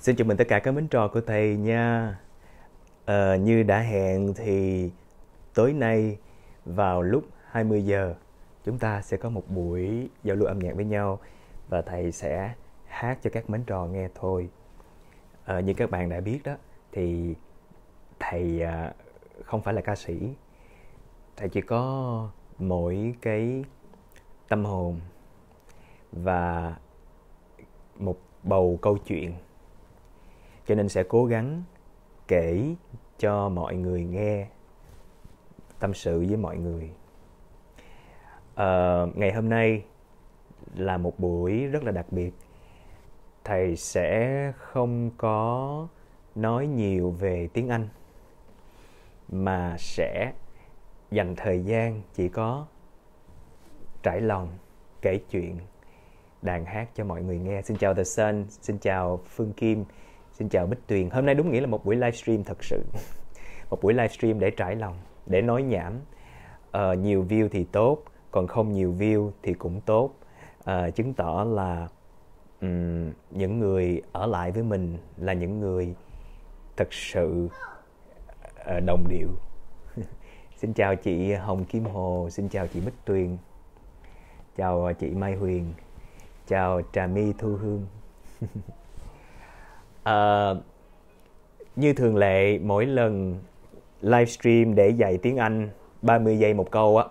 Xin chào mừng tất cả các mến trò của thầy nha. À, như đã hẹn thì tối nay vào lúc 20 giờ chúng ta sẽ có một buổi giao lưu âm nhạc với nhau và thầy sẽ hát cho các mến trò nghe thôi. À, như các bạn đã biết đó thì thầy à, không phải là ca sĩ. Thầy chỉ có mỗi cái tâm hồn và một bầu câu chuyện cho nên sẽ cố gắng kể cho mọi người nghe tâm sự với mọi người. À, ngày hôm nay là một buổi rất là đặc biệt. Thầy sẽ không có nói nhiều về tiếng anh mà sẽ dành thời gian chỉ có trải lòng kể chuyện đàn hát cho mọi người nghe. Xin chào The Sun xin chào Phương Kim. Xin chào Bích Tuyền. Hôm nay đúng nghĩa là một buổi livestream thật sự. một buổi livestream để trải lòng, để nói nhảm. À, nhiều view thì tốt, còn không nhiều view thì cũng tốt. À, chứng tỏ là um, những người ở lại với mình là những người thật sự uh, đồng điệu. xin chào chị Hồng Kim Hồ, xin chào chị Bích Tuyền. Chào chị Mai Huyền. Chào Trà My Thu Hương. Ờ, như thường lệ, mỗi lần livestream để dạy tiếng Anh 30 giây một câu á,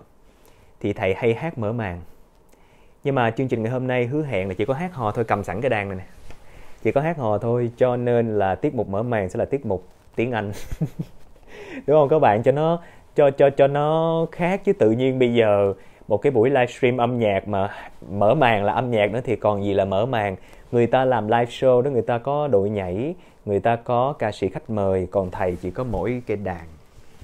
thì thầy hay hát mở màn. Nhưng mà chương trình ngày hôm nay hứa hẹn là chỉ có hát hò thôi, cầm sẵn cái đàn này nè. Chỉ có hát hò thôi, cho nên là tiết mục mở màn sẽ là tiết mục tiếng Anh. Đúng không các bạn cho nó, cho cho cho nó khác, chứ tự nhiên bây giờ một cái buổi livestream âm nhạc mà mở màn là âm nhạc nữa thì còn gì là mở màn người ta làm live show đó người ta có đội nhảy người ta có ca sĩ khách mời còn thầy chỉ có mỗi cái đàn.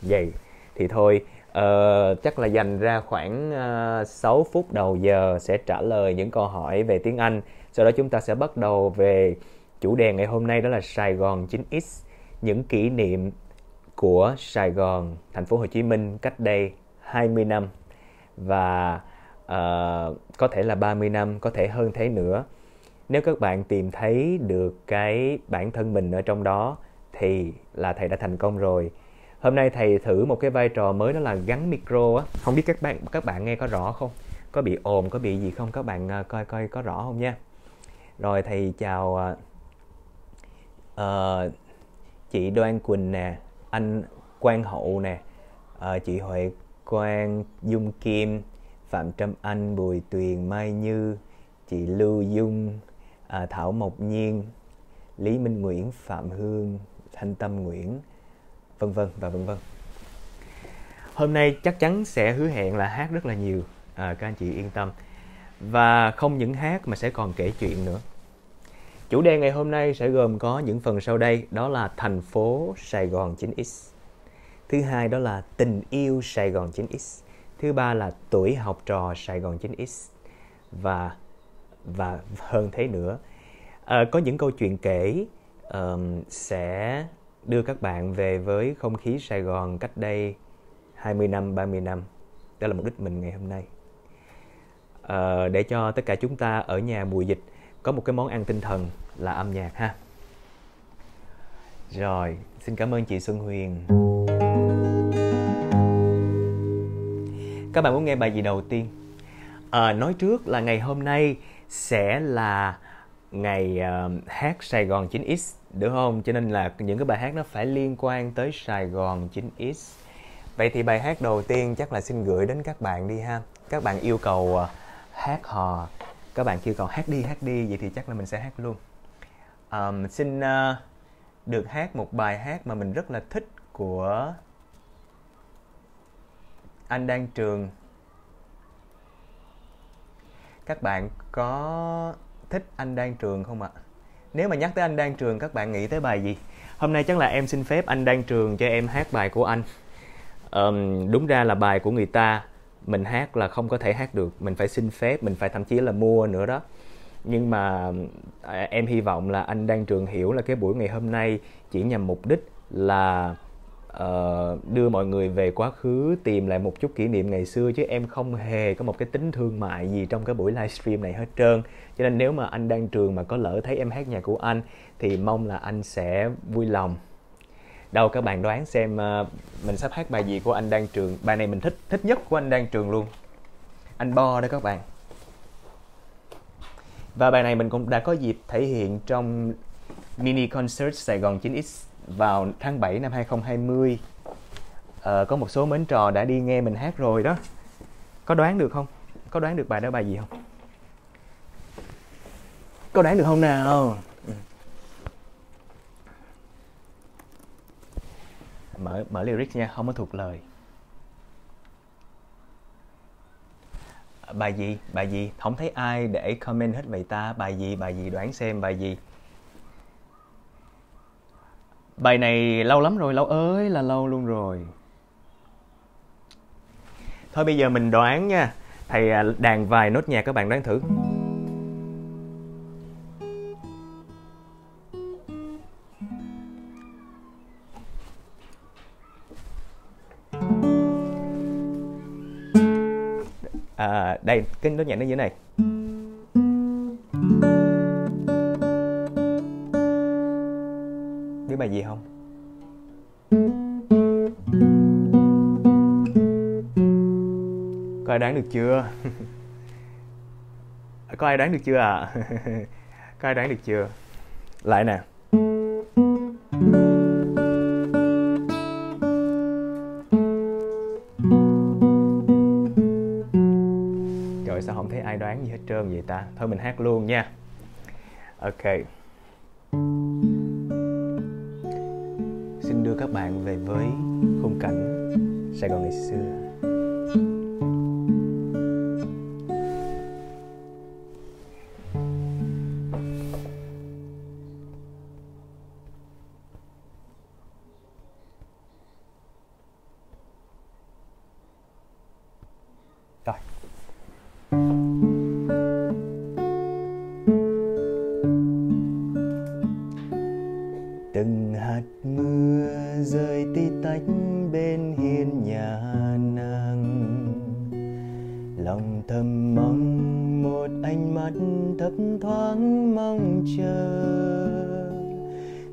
Vậy thì thôi uh, chắc là dành ra khoảng ờ, uh, 6 phút đầu giờ sẽ trả lời những câu hỏi về tiếng Anh. Sau đó chúng ta sẽ bắt đầu về chủ đề ngày hôm nay đó là Sài Gòn 9X những kỷ niệm của Sài Gòn, thành phố Hồ Chí Minh cách đây 20 năm. Và uh, có thể là 30 năm, có thể hơn thế nữa nếu các bạn tìm thấy được cái bản thân mình ở trong đó thì là thầy đã thành công rồi. Hôm nay thầy thử một cái vai trò mới đó là gắn micro á. Không biết các bạn các bạn nghe có rõ không? Có bị ồn có bị gì không? Các bạn à, coi coi có rõ không nha? Rồi thầy chào uh, chị Đoan Quỳnh nè anh Quang Hậu nè uh, chị Huệ Quang Dung Kim Phạm Trâm Anh Bùi Tuyền Mai Như chị Lưu Dung à, Thảo Mộc Nhiên, Lý Minh Nguyễn, Phạm Hương, Thanh Tâm Nguyễn, vân vân và vân vân. Hôm nay chắc chắn sẽ hứa hẹn là hát rất là nhiều, à, các anh chị yên tâm. Và không những hát mà sẽ còn kể chuyện nữa. Chủ đề ngày hôm nay sẽ gồm có những phần sau đây, đó là thành phố Sài Gòn 9X. Thứ hai đó là tình yêu Sài Gòn 9X. Thứ ba là tuổi học trò Sài Gòn 9X. Và và hơn thế nữa à, có những câu chuyện kể um, sẽ đưa các bạn về với không khí Sài Gòn cách đây 20 năm, 30 năm. Đó là mục đích mình ngày hôm nay. À, để cho tất cả chúng ta ở nhà mùa dịch có một cái món ăn tinh thần là âm nhạc ha. Rồi, xin cảm ơn chị Xuân Huyền. Các bạn muốn nghe bài gì đầu tiên? À, nói trước là ngày hôm nay sẽ là ngày uh, hát Sài Gòn 9X đúng không? Cho nên là những cái bài hát nó phải liên quan tới Sài Gòn 9X. Vậy thì bài hát đầu tiên chắc là xin gửi đến các bạn đi ha. Các bạn yêu cầu uh, hát hò, các bạn yêu cầu hát đi hát đi vậy thì chắc là mình sẽ hát luôn. Um, xin uh, được hát một bài hát mà mình rất là thích của anh đang Trường các bạn có thích anh Đan Trường không ạ? Nếu mà nhắc tới anh Đan Trường các bạn nghĩ tới bài gì? Hôm nay chắc là em xin phép anh Đan Trường cho em hát bài của anh. Um, đúng ra là bài của người ta mình hát là không có thể hát được, mình phải xin phép, mình phải thậm chí là mua nữa đó. Nhưng mà à, em hy vọng là anh Đan Trường hiểu là cái buổi ngày hôm nay chỉ nhằm mục đích là uh, đưa mọi người về quá khứ tìm lại một chút kỷ niệm ngày xưa chứ em không hề có một cái tính thương mại gì trong cái buổi livestream này hết trơn. Cho nên nếu mà anh đang trường mà có lỡ thấy em hát nhạc của anh thì mong là anh sẽ vui lòng. Đâu các bạn đoán xem uh, mình sắp hát bài gì của anh đang trường. Bài này mình thích thích nhất của anh đang trường luôn. Anh bo đó các bạn. Và bài này mình cũng đã có dịp thể hiện trong mini concert Sài Gòn 9X vào tháng 7 năm 2020 ờ, có một số mến trò đã đi nghe mình hát rồi đó. Có đoán được không? Có đoán được bài đó bài gì không? Có đoán được không nào? Ừ. Mở mở lyrics nha không có thuộc lời. Bài gì? Bài gì? Không thấy ai để comment hết vậy ta? Bài gì? Bài gì? Đoán xem bài gì? Bài này lâu lắm rồi, lâu ơi là lâu luôn rồi. Thôi bây giờ mình đoán nha. Thầy à, đàn vài nốt nhạc các bạn đoán thử. À, đây, cái nốt nhạc nó như thế này. Biết bài gì không? Có ai đoán được chưa? Có ai đoán được chưa à có ai đoán được chưa? Lại nè. Trời, sao không thấy ai đoán gì hết trơn vậy ta? Thôi mình hát luôn nha. Ok đưa các bạn về với khung cảnh Sài Gòn ngày xưa. lặng thầm mong một ánh mắt thấp thoáng mong chờ.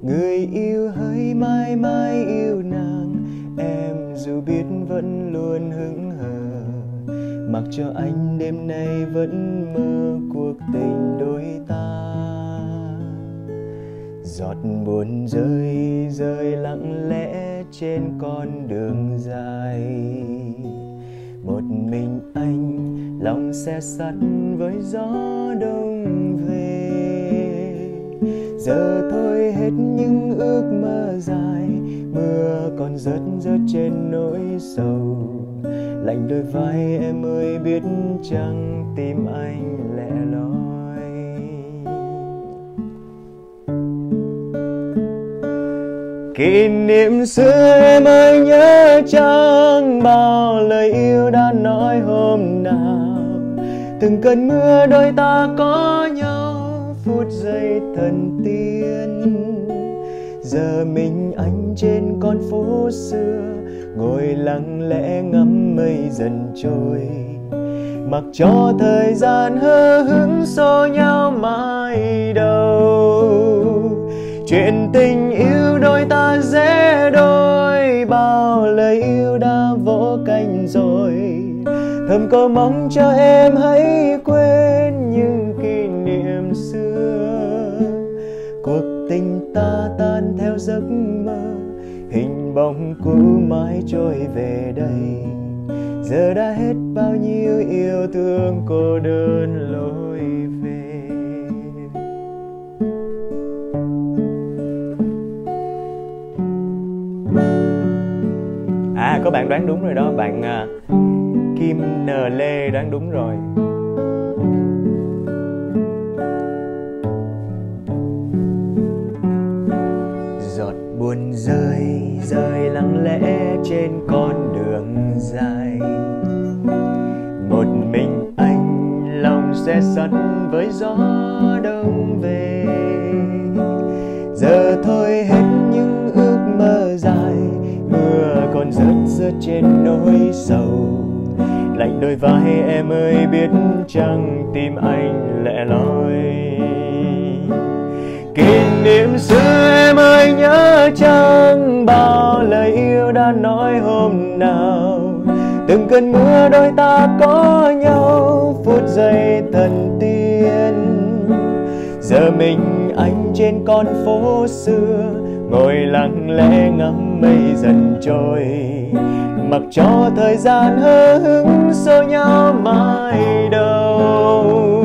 Người yêu hơi mãi mãi yêu nàng, em dù biết vẫn luôn hững hờ. Mặc cho anh đêm nay vẫn mơ cuộc tình đôi ta. Giọt buồn rơi rơi lặng lẽ trên con đường dài. Một mình anh lòng xe sắt với gió đông về. Giờ thôi hết những ước mơ dài, mưa còn rớt rớt trên nỗi sầu. Lạnh đôi vai em ơi, biết chăng tim anh lẻ loi. Kỷ niệm xưa em ơi, nhớ chăng bao lời yêu từng cơn mưa đôi ta có nhau, phút giây thần tiên. Giờ mình anh trên con phố xưa, ngồi lặng lẽ ngắm mây dần trôi. Mặc cho thời gian hơ hững xô nhau mãi đâu. Chuyện tình yêu đôi ta dễ đôi, bao lời yêu đã vỗ cánh rồi thầm cầu mong cho em hãy quên những kỷ niệm xưa. Cuộc tình ta tan theo giấc mơ hình bóng cũ mãi trôi về đây. Giờ đã hết bao nhiêu yêu thương cô đơn lối à có bạn đoán đúng rồi đó bạn uh, Kim N Lê đoán đúng rồi. Giọt buồn rơi rơi lặng lẽ trên con đường dài. Một mình anh, lòng sẽ sắt với gió đông về. Giờ thôi hết những ước mơ dài, mưa còn rớt rớt trên nỗi sầu lạnh đôi vai, em ơi, biết chăng tim anh lẻ loi. Kỷ niệm xưa em ơi, nhớ chăng bao lời yêu đã nói hôm nào? Từng cơn mưa đôi ta có nhau, phút giây thần tiên. Giờ mình anh trên con phố xưa ngồi lặng lẽ ngắm mây dần trôi. Mặc cho thời gian hờ hững xô nhau mãi đâu.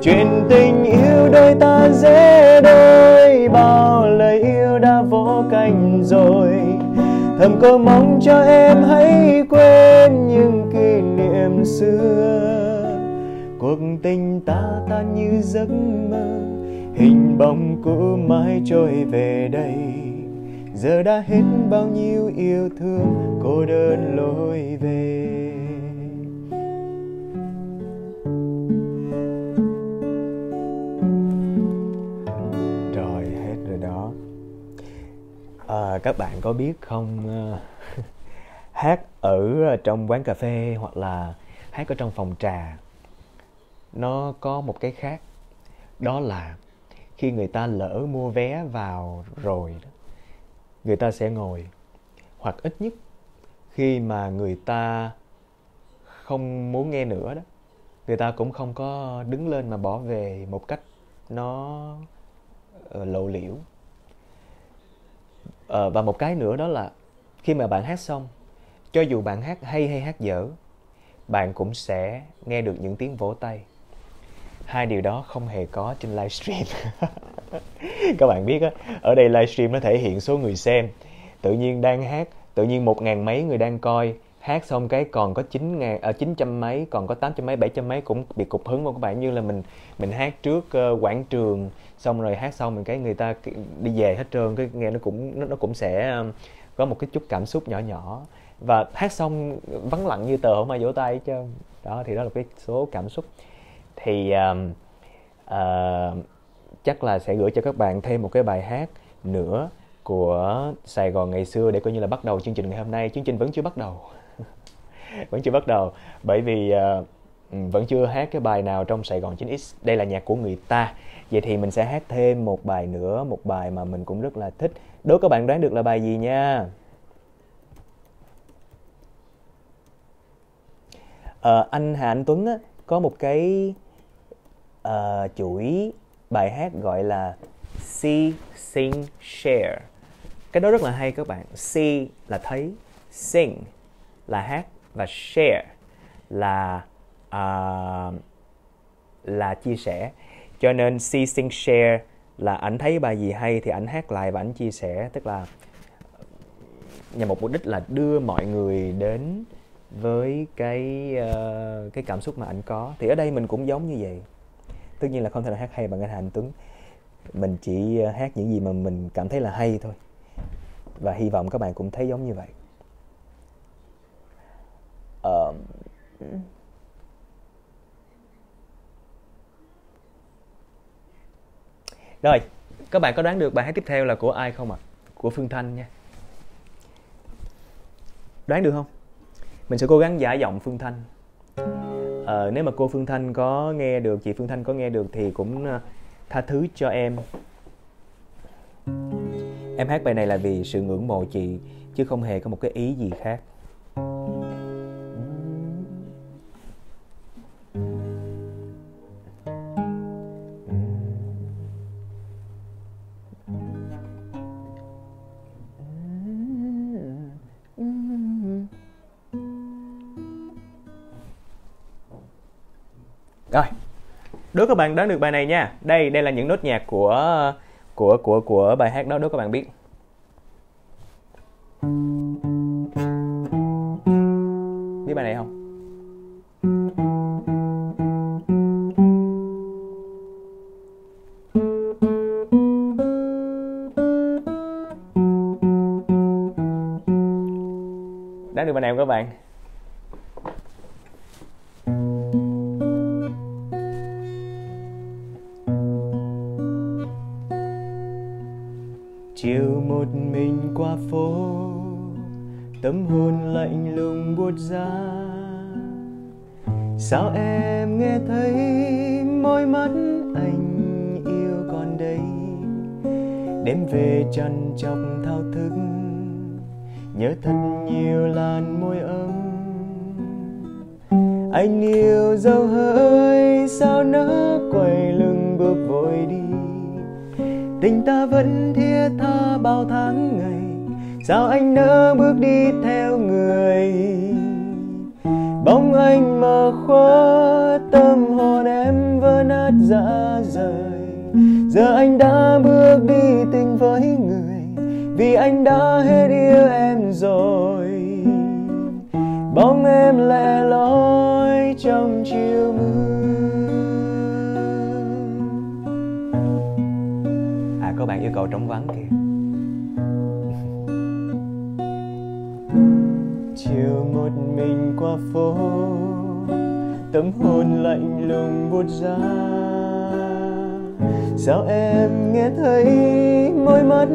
Chuyện tình yêu đôi ta dễ đôi, bao lời yêu đã vỗ cánh rồi. Thầm cầu mong cho em hãy quên những kỷ niệm xưa. Cuộc tình ta tan như giấc mơ hình bóng cũ mãi trôi về đây. Giờ đã hết bao nhiêu yêu thương cô đơn lối về. Rồi hết rồi đó. À, các bạn có biết không ờ, hát ở trong quán cà phê hoặc là hát ở trong phòng trà nó có một cái khác. Đó là khi người ta lỡ mua vé vào rồi người ta sẽ ngồi. Hoặc ít nhất khi mà người ta không muốn nghe nữa đó người ta cũng không có đứng lên mà bỏ về một cách nó ờ, lộ liễu. À, và một cái nữa đó là khi mà bạn hát xong cho dù bạn hát hay hay hát dở bạn cũng sẽ nghe được những tiếng vỗ tay hai điều đó không hề có trên livestream các bạn biết á ở đây livestream nó thể hiện số người xem. Tự nhiên đang hát tự nhiên một ngàn mấy người đang coi. Hát xong cái còn có chín ngàn ở chín trăm mấy còn có tám trăm mấy bảy trăm mấy cũng bị cục hứng không các bạn. Như là mình mình hát trước uh, quảng trường xong rồi hát xong mình cái người ta đi về hết trơn cái nghe nó cũng nó, nó cũng sẽ um, có một cái chút cảm xúc nhỏ nhỏ. Và hát xong vắng lặng như tờ không ai vỗ tay chứ, đó thì đó là cái số cảm xúc thì uh, uh, chắc là sẽ gửi cho các bạn thêm một cái bài hát nữa của Sài Gòn ngày xưa để coi như là bắt đầu chương trình ngày hôm nay. Chương trình vẫn chưa bắt đầu. vẫn chưa bắt đầu bởi vì uh, vẫn chưa hát cái bài nào trong Sài Gòn 9X. Đây là nhạc của người ta. Vậy thì mình sẽ hát thêm một bài nữa, một bài mà mình cũng rất là thích. Đố các bạn đoán được là bài gì nha. uh, anh Hà Anh Tuấn á, có một cái Ờ, uh, chuỗi bài hát gọi là See, Sing, Share. Cái đó rất là hay các bạn. See là thấy, sing là hát và share là uh, là chia sẻ. Cho nên see, sing, share là ảnh thấy bài gì hay thì ảnh hát lại và ảnh chia sẻ, tức là nhằm một mục đích là đưa mọi người đến với cái uh, cái cảm xúc mà ảnh có. Thì ở đây mình cũng giống như vậy tất nhiên là không thể nào hát hay bằng anh Hà Anh Tuấn. Mình chỉ ờ, hát những gì mà mình cảm thấy là hay thôi. Và hy vọng các bạn cũng thấy giống như vậy. Uh, rồi các bạn có đoán được bài hát tiếp theo là của ai không ạ? À? của Phương Thanh nha. Đoán được không? Mình sẽ cố gắng giả giọng Phương Thanh à, nếu mà cô Phương Thanh có nghe được chị Phương Thanh có nghe được thì cũng ờ, tha thứ cho em. Em hát bài này là vì sự ngưỡng mộ chị chứ không hề có một cái ý gì khác. Đố các bạn đoán được bài này nha. Đây, đây là những nốt nhạc của của của của bài hát đó đố các bạn biết. Biết bài này không? Đoán được bài nào các bạn? Chiều một mình qua phố tâm hồn lạnh lùng buốt giá sao em nghe thấy môi mắt anh yêu còn đây? Đêm về trằn chọc thao thức, nhớ thật nhiều làn môi ấm. Anh yêu dấu hơi sao nỡ quay lưng? Tình ta vẫn thiết tha bao tháng ngày. Sao anh nỡ bước đi theo người? Bóng anh mờ khuất, tâm hồn em vỡ nát dạ rời. Giờ anh đã bước đi tình với người, vì anh đã hết yêu em rồi. Bóng em lẻ loi trong chiều mưa. Có bạn yêu cầu trống vắng kìa. Chiều một mình qua phố tấm hồn lạnh lùng buốt giá. sao em nghe thấy môi mắt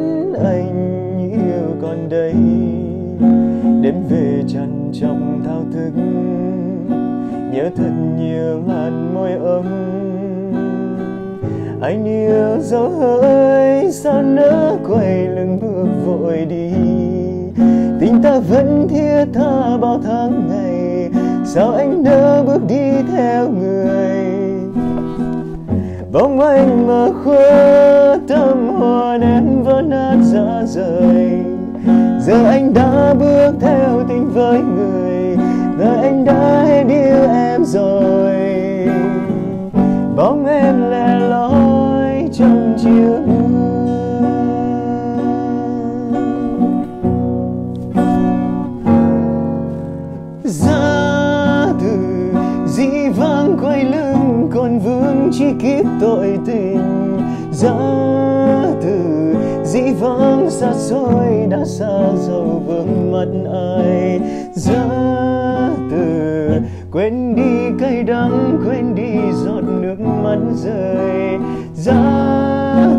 anh yêu còn đây? Đêm về trằn trong thao thức, nhớ thật nhiều làn môi ấm anh yêu dấu hỡi sao nỡ quay lưng bước vội đi? Tình ta vẫn thiết tha bao tháng ngày, sao anh nỡ bước đi theo người? Bóng anh mờ khuất, tâm hồn em vỡ nát ra rời. Giờ anh đã bước theo tình với người, giờ anh đã hết yêu em rồi. Bóng em lẻ loi chia ra giá từ dĩ vãng quay lưng, còn vương chi kiếp tội tình. Giá từ dĩ vãng xa xôi đã xa dầu vương mắt ai. Giá từ quên đi cay đắng, quên đi giọt nước mắt rơi giá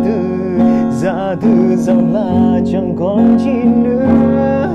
từ giá từ rằng là chẳng còn chi nữa.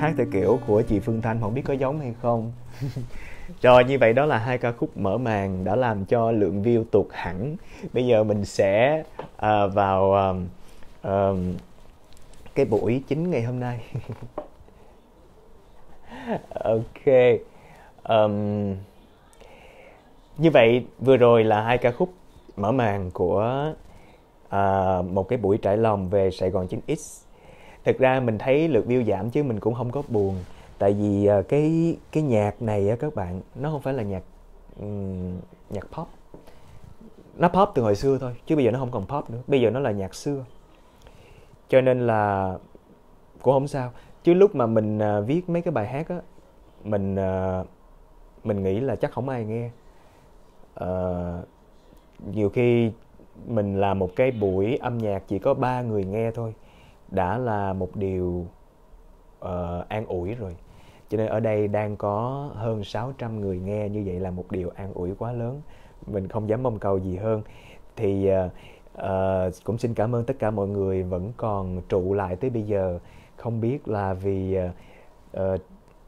Hát theo kiểu của chị Phương Thanh không biết có giống hay không. Rồi như vậy đó là hai ca khúc mở màn đã làm cho lượng view tụt hẳn. Bây giờ mình sẽ uh, vào uh, uh, cái buổi chính ngày hôm nay. Ok um, như vậy vừa rồi là hai ca khúc mở màn của uh, một cái buổi trải lòng về Sài Gòn 9X thực ra mình thấy lượt view giảm chứ mình cũng không có buồn. Tại vì ờ, cái cái nhạc này á các bạn nó không phải là nhạc um, nhạc pop. Nó pop từ hồi xưa thôi chứ bây giờ nó không còn pop nữa. Bây giờ nó là nhạc xưa. Cho nên là cũng không sao. Chứ lúc mà mình uh, viết mấy cái bài hát á mình uh, mình nghĩ là chắc không ai nghe. Uh, nhiều khi mình làm một cái buổi âm nhạc chỉ có ba người nghe thôi đã là một điều uh, an ủi rồi. Cho nên ở đây đang có hơn 600 người nghe như vậy là một điều an ủi quá lớn. Mình không dám mong cầu gì hơn. Thì uh, uh, cũng xin cảm ơn tất cả mọi người vẫn còn trụ lại tới bây giờ. Không biết là vì uh, uh,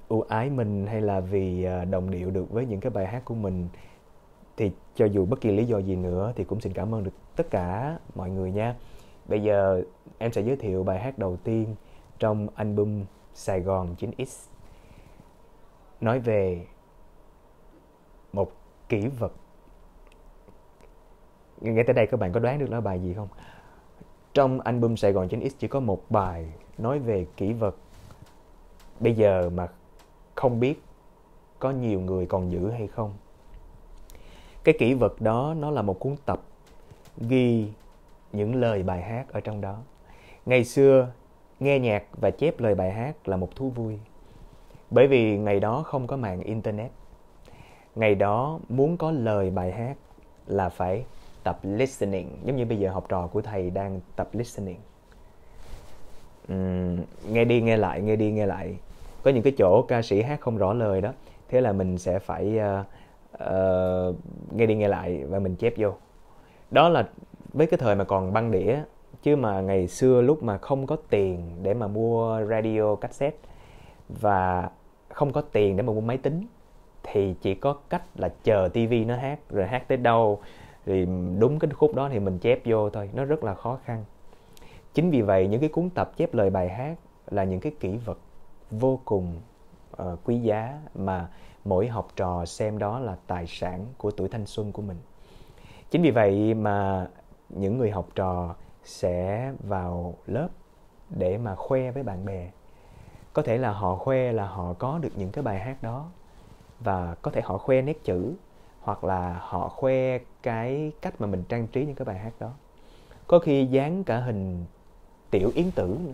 ưu ái mình hay là vì uh, đồng điệu được với những cái bài hát của mình thì cho dù bất kỳ lý do gì nữa thì cũng xin cảm ơn được tất cả mọi người nha. Bây giờ em sẽ giới thiệu bài hát đầu tiên trong album Sài Gòn 9X nói về một kỷ vật. Nghe tới đây các bạn có đoán được là bài gì không? Trong album Sài Gòn 9X chỉ có một bài nói về kỷ vật. Bây giờ mà không biết có nhiều người còn giữ hay không. Cái kỷ vật đó nó là một cuốn tập ghi những lời bài hát ở trong đó ngày xưa nghe nhạc và chép lời bài hát là một thú vui. Bởi vì ngày đó không có mạng internet. Ngày đó muốn có lời bài hát là phải tập listening giống như bây giờ học trò của thầy đang tập listening. Uhm, nghe đi nghe lại nghe đi nghe lại. Có những cái chỗ ca sĩ hát không rõ lời đó thế là mình sẽ phải uh, uh, nghe đi nghe lại và mình chép vô. Đó là với cái thời mà còn băng đĩa chứ mà ngày xưa lúc mà không có tiền để mà mua radio cassette và không có tiền để mà mua máy tính thì chỉ có cách là chờ tivi nó hát rồi hát tới đâu thì đúng cái khúc đó thì mình chép vô thôi. Nó rất là khó khăn. Chính vì vậy những cái cuốn tập chép lời bài hát là những cái kỹ vật vô cùng uh, quý giá mà mỗi học trò xem đó là tài sản của tuổi thanh xuân của mình. Chính vì vậy mà những người học trò sẽ vào lớp để mà khoe với bạn bè. Có thể là họ khoe là họ có được những cái bài hát đó và có thể họ khoe nét chữ hoặc là họ khoe cái cách mà mình trang trí những cái bài hát đó. Có khi dán cả hình tiểu yến tử nữa.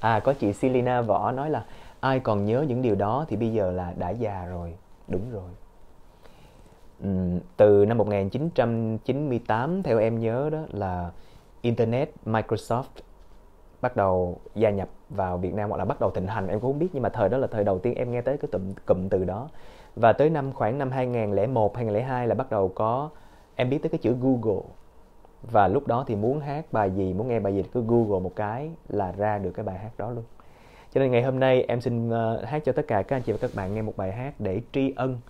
À có chị Selina Võ nói là, ai còn nhớ những điều đó thì bây giờ là đã già rồi. Đúng rồi từ năm 1998 theo em nhớ đó là internet Microsoft bắt đầu gia nhập vào Việt Nam hoặc là bắt đầu thịnh hành em cũng không biết nhưng mà thời đó là thời đầu tiên em nghe tới cái cụm cụm từ đó. Và tới năm khoảng năm 2001 2002 là bắt đầu có em biết tới cái chữ Google. Và lúc đó thì muốn hát bài gì muốn nghe bài gì cứ Google một cái là ra được cái bài hát đó luôn. Cho nên ngày hôm nay em xin uh, hát cho tất cả các anh chị và các bạn nghe một bài hát để tri ân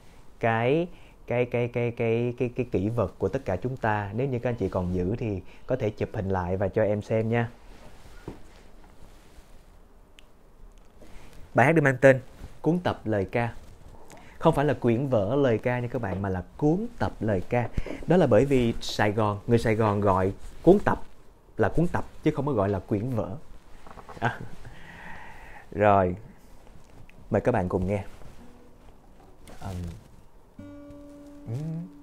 cái cái cái cái cái cái cái kỷ vật của tất cả chúng ta. Nếu như các anh chị còn giữ thì có thể chụp hình lại và cho em xem nha. Bài hát được mang tên cuốn tập lời ca. Không phải là quyển vở lời ca nha các bạn, mà là cuốn tập lời ca. Đó là bởi vì Sài Gòn, người Sài Gòn gọi cuốn tập là cuốn tập, chứ không có gọi là quyển vở. À. rồi, mời các bạn cùng nghe. Um kìa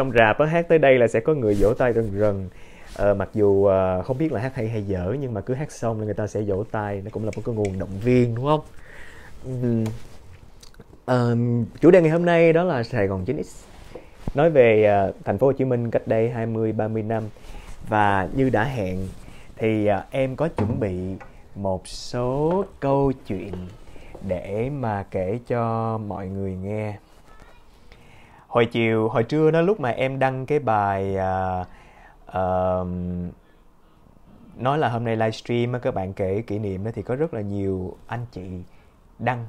trong rạp á hát tới đây là sẽ có người vỗ tay rần rần. Ờ, mặc dù à, không biết là hát hay hay dở nhưng mà cứ hát xong là người ta sẽ vỗ tay. Nó cũng là một cái nguồn động viên đúng không? Uhm. chủ đề ngày hôm nay đó là Sài Gòn 9X nói về à, thành phố Hồ Chí Minh cách đây 20 30 năm và như đã hẹn thì à, em có chuẩn bị một số câu chuyện để mà kể cho mọi người nghe hồi chiều hồi trưa đó lúc mà em đăng cái bài uh, uh, nói là hôm nay livestream các bạn kể kỷ niệm đó thì có rất là nhiều anh chị đăng.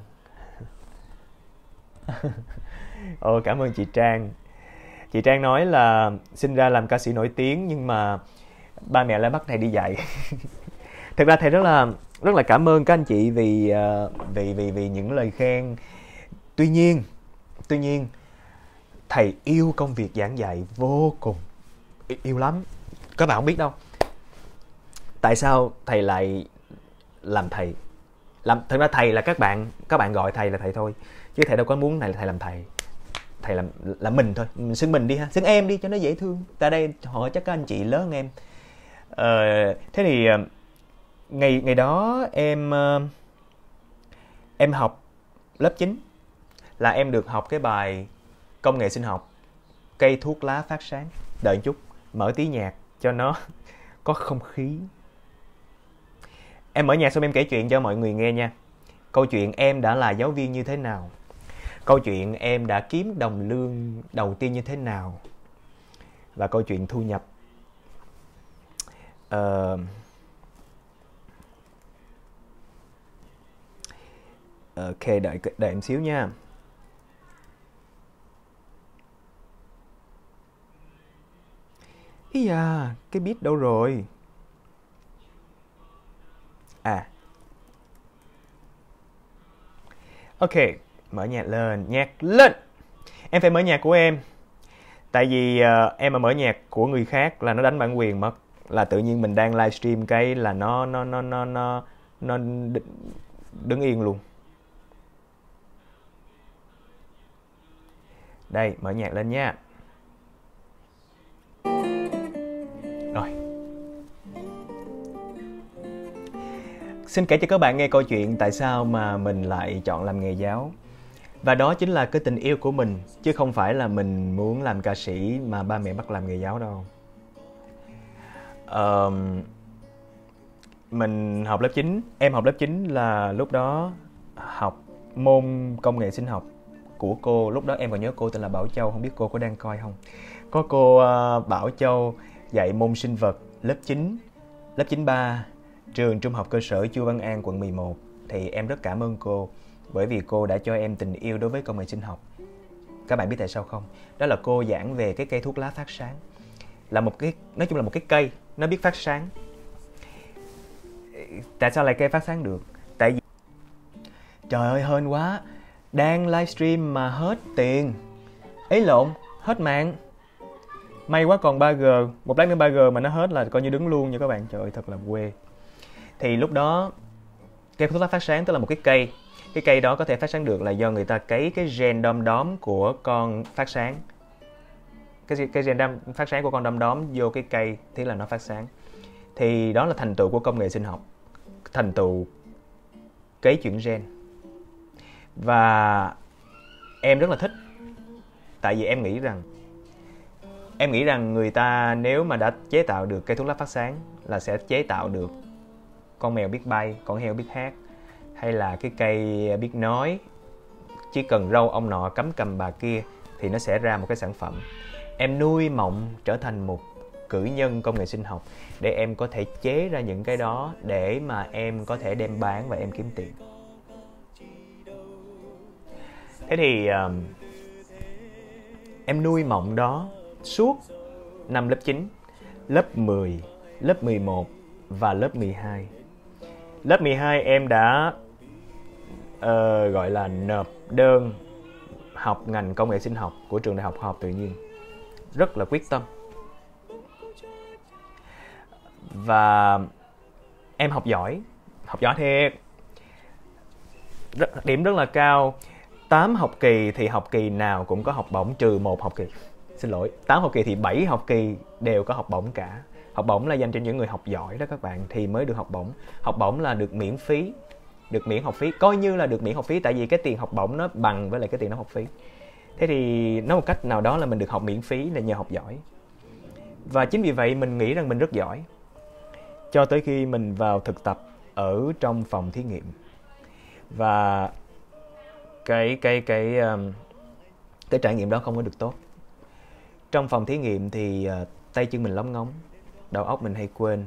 Ồ, cảm ơn chị Trang. Chị Trang nói là sinh ra làm ca sĩ nổi tiếng nhưng mà ba mẹ lại bắt thầy đi dạy. Thực ra thầy rất là rất là cảm ơn các anh chị vì à, vì vì vì những lời khen. Tuy nhiên tuy nhiên thầy yêu công việc giảng dạy vô cùng. Yêu lắm. Các bạn không biết đâu. Tại sao thầy lại làm thầy? Làm thật ra thầy là các bạn các bạn gọi thầy là thầy thôi chứ thầy đâu có muốn này là thầy làm thầy. Thầy làm là mình thôi. Mình xưng mình đi ha. Xưng em đi cho nó dễ thương. Tại đây họ chắc các anh chị lớn hơn em. Ờ, thế thì ờ, ngày ngày đó em ờ, em học lớp 9 là em được học cái bài công nghệ sinh học cây thuốc lá phát sáng. Đợi chút mở tí nhạc cho nó có không khí. Em mở nhạc xong em kể chuyện cho mọi người nghe nha. Câu chuyện em đã là giáo viên như thế nào? Câu chuyện em đã kiếm đồng lương đầu tiên như thế nào? Và câu chuyện thu nhập. Ờ, ờ, uh, ok đợi đợi em xíu nha. Ý da, cái beat đâu rồi? À. Ok, mở nhạc lên, nhạc lên. Em phải mở nhạc của em. Tại vì uh, em mà mở nhạc của người khác là nó đánh bản quyền mất. Là tự nhiên mình đang livestream cái là nó nó nó nó nó nó đứng yên luôn. Đây, mở nhạc lên nha. Rồi. Xin kể cho các bạn nghe câu chuyện tại sao mà mình lại chọn làm nghề giáo. Và đó chính là cái tình yêu của mình, chứ không phải là mình muốn làm ca sĩ mà ba mẹ bắt làm nghề giáo đâu. Um, mình học lớp 9, em học lớp 9 là lúc đó học môn công nghệ sinh học của cô, lúc đó em còn nhớ cô tên là Bảo Châu, không biết cô có đang coi không. Có cô uh, Bảo Châu dạy môn sinh vật lớp 9, lớp 93, trường Trung học cơ sở Chu Văn An, quận 11 thì em rất cảm ơn cô bởi vì cô đã cho em tình yêu đối với công nghệ sinh học. Các bạn biết tại sao không? Đó là cô giảng về cái cây thuốc lá phát sáng. Là một cái nói chung là một cái cây nó biết phát sáng. Tại sao lại cây phát sáng được? Tại vì Trời ơi hên quá, đang livestream mà hết tiền. Ấy lộn, hết mạng may quá còn 3G một lát nữa 3G mà nó hết là coi như đứng luôn nha các bạn. Trời ơi, thật là quê. Thì lúc đó, cây thuốc lá phát sáng, tức là một cái cây. Cái cây đó có thể phát sáng được là do người ta cấy cái gen đom đóm của con phát sáng. Cái cái gen đom, phát sáng của con đom đóm vô cái cây thì là nó phát sáng. Thì đó là thành tựu của công nghệ sinh học. Thành tựu cấy chuyển gen. Và em rất là thích, tại vì em nghĩ rằng em nghĩ rằng người ta nếu mà đã chế tạo được cây thuốc lá phát sáng là sẽ chế tạo được con mèo biết bay con heo biết hát hay là cái cây biết nói. Chỉ cần râu ông nọ cắm cầm bà kia thì nó sẽ ra một cái sản phẩm. Em nuôi mộng trở thành một cử nhân công nghệ sinh học để em có thể chế ra những cái đó để mà em có thể đem bán và em kiếm tiền. Thế thì um, em nuôi mộng đó suốt năm lớp 9, lớp 10, lớp 11 và lớp 12. Lớp 12 em đã uh, gọi là nộp đơn học ngành công nghệ sinh học của trường đại học khoa học tự nhiên. Rất là quyết tâm. Và em học giỏi, học giỏi thiệt. Rất, điểm rất là cao 8 học kỳ thì học kỳ nào cũng có học bổng trừ một học kỳ xin lỗi 8 học kỳ thì 7 học kỳ đều có học bổng cả. Học bổng là dành cho những người học giỏi đó các bạn thì mới được học bổng. Học bổng là được miễn phí được miễn học phí coi như là được miễn học phí tại vì cái tiền học bổng nó bằng với lại cái tiền nó học phí. Thế thì nói một cách nào đó là mình được học miễn phí là nhờ học giỏi. Và chính vì vậy mình nghĩ rằng mình rất giỏi cho tới khi mình vào thực tập ở trong phòng thí nghiệm. Và cái cái cái cái, cái trải nghiệm đó không có được tốt trong phòng thí nghiệm thì uh, tay chân mình lóng ngóng đầu óc mình hay quên.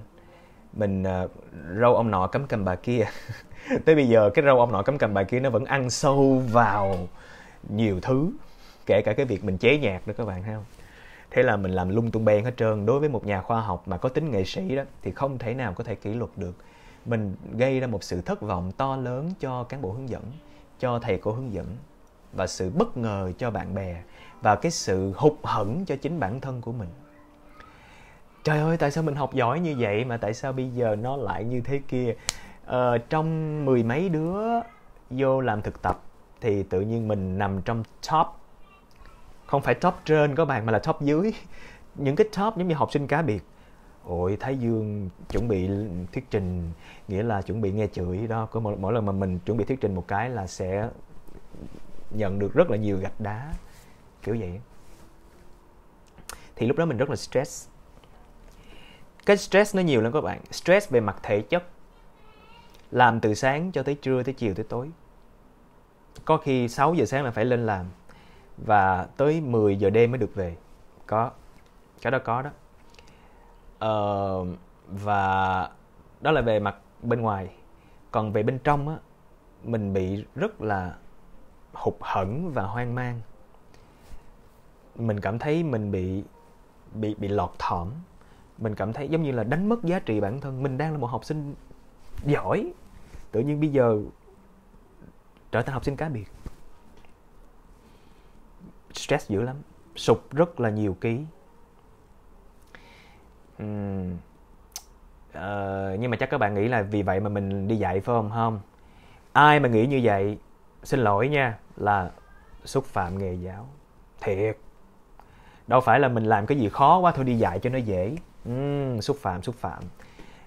Mình uh, râu ông nọ cắm cầm bà kia. Tới bây giờ cái râu ông nọ cắm cầm bà kia nó vẫn ăn sâu vào nhiều thứ kể cả cái việc mình chế nhạc đó các bạn thấy không? Thế là mình làm lung tung beng hết trơn. Đối với một nhà khoa học mà có tính nghệ sĩ đó thì không thể nào có thể kỷ luật được. Mình gây ra một sự thất vọng to lớn cho cán bộ hướng dẫn cho thầy cô hướng dẫn và sự bất ngờ cho bạn bè và cái sự hụt hẫng cho chính bản thân của mình. Trời ơi tại sao mình học giỏi như vậy mà tại sao bây giờ nó lại như thế kia? Ờ, trong mười mấy đứa vô làm thực tập thì tự nhiên mình nằm trong top không phải top trên các bạn mà là top dưới. Những cái top giống như học sinh cá biệt. Ôi thái dương chuẩn bị thuyết trình nghĩa là chuẩn bị nghe chửi. Đó có mỗi, mỗi lần mà mình chuẩn bị thuyết trình một cái là sẽ nhận được rất là nhiều gạch đá kiểu vậy thì lúc đó mình rất là stress. Cái stress nó nhiều lắm các bạn. Stress về mặt thể chất làm từ sáng cho tới trưa tới chiều tới tối. Có khi 6 giờ sáng là phải lên làm và tới 10 giờ đêm mới được về. Có cái đó có đó. Uh, và đó là về mặt bên ngoài. Còn về bên trong á mình bị rất là hụt hẫng và hoang mang mình cảm thấy mình bị bị bị lọt thỏm. Mình cảm thấy giống như là đánh mất giá trị bản thân. Mình đang là một học sinh giỏi. Tự nhiên bây giờ trở thành học sinh cá biệt. Stress dữ lắm. Sụt rất là nhiều ký. Uhm. uh, nhưng mà chắc các bạn nghĩ là vì vậy mà mình đi dạy phải không? Không. Ai mà nghĩ như vậy xin lỗi nha là xúc phạm nghề giáo. Thiệt đâu phải là mình làm cái gì khó quá thôi đi dạy cho nó dễ. Uhm, xúc phạm xúc phạm.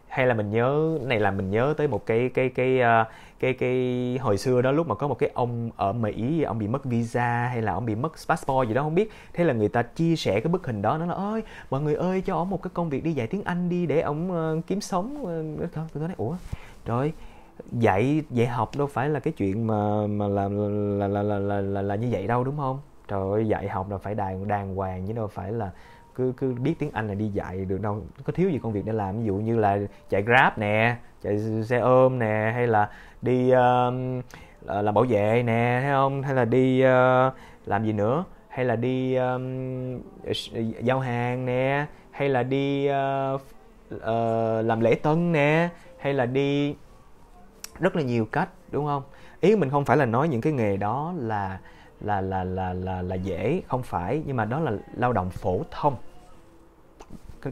Hay là mình nhớ này là mình nhớ tới một cái cái cái cái cái cái hồi xưa đó lúc mà có một cái ông ở Mỹ ông bị mất visa hay là ông bị mất passport gì đó không biết. Thế là người ta chia sẻ cái bức hình đó nó là ơi mọi người ơi cho ông một cái công việc đi dạy tiếng Anh đi để ông uh, kiếm sống. Ờ, tôi nói ủa? Trời dạy dạy học đâu phải là cái chuyện mà mà là là là là là, là, là như vậy đâu đúng không? Trời ơi dạy học là phải đàng đàng hoàng chứ đâu phải là cứ cứ biết tiếng Anh là đi dạy được đâu. Có thiếu gì công việc để làm? Ví dụ như là chạy Grab nè chạy xe ôm nè hay là đi uh, làm bảo vệ nè thấy không? Hay là đi uh, làm gì nữa? Hay là đi um, giao hàng nè hay là đi uh, uh, làm lễ tân nè hay là đi rất là nhiều cách đúng không? Ý mình không phải là nói những cái nghề đó là là là là là là dễ không phải. Nhưng mà đó là lao động phổ thông.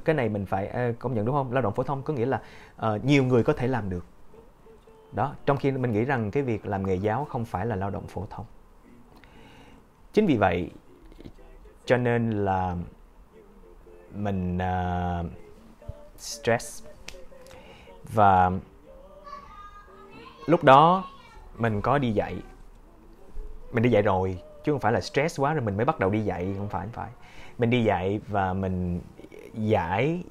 Cái này mình phải ờ, công nhận đúng không? Lao động phổ thông có nghĩa là uh, nhiều người có thể làm được. Đó trong khi mình nghĩ rằng cái việc làm nghề giáo không phải là lao động phổ thông. Chính vì vậy cho nên là mình uh, stress. Và lúc đó mình có đi dạy mình đi dạy rồi, chứ không phải là stress quá rồi mình mới bắt đầu đi dạy, không phải không phải. Mình đi dạy và mình giải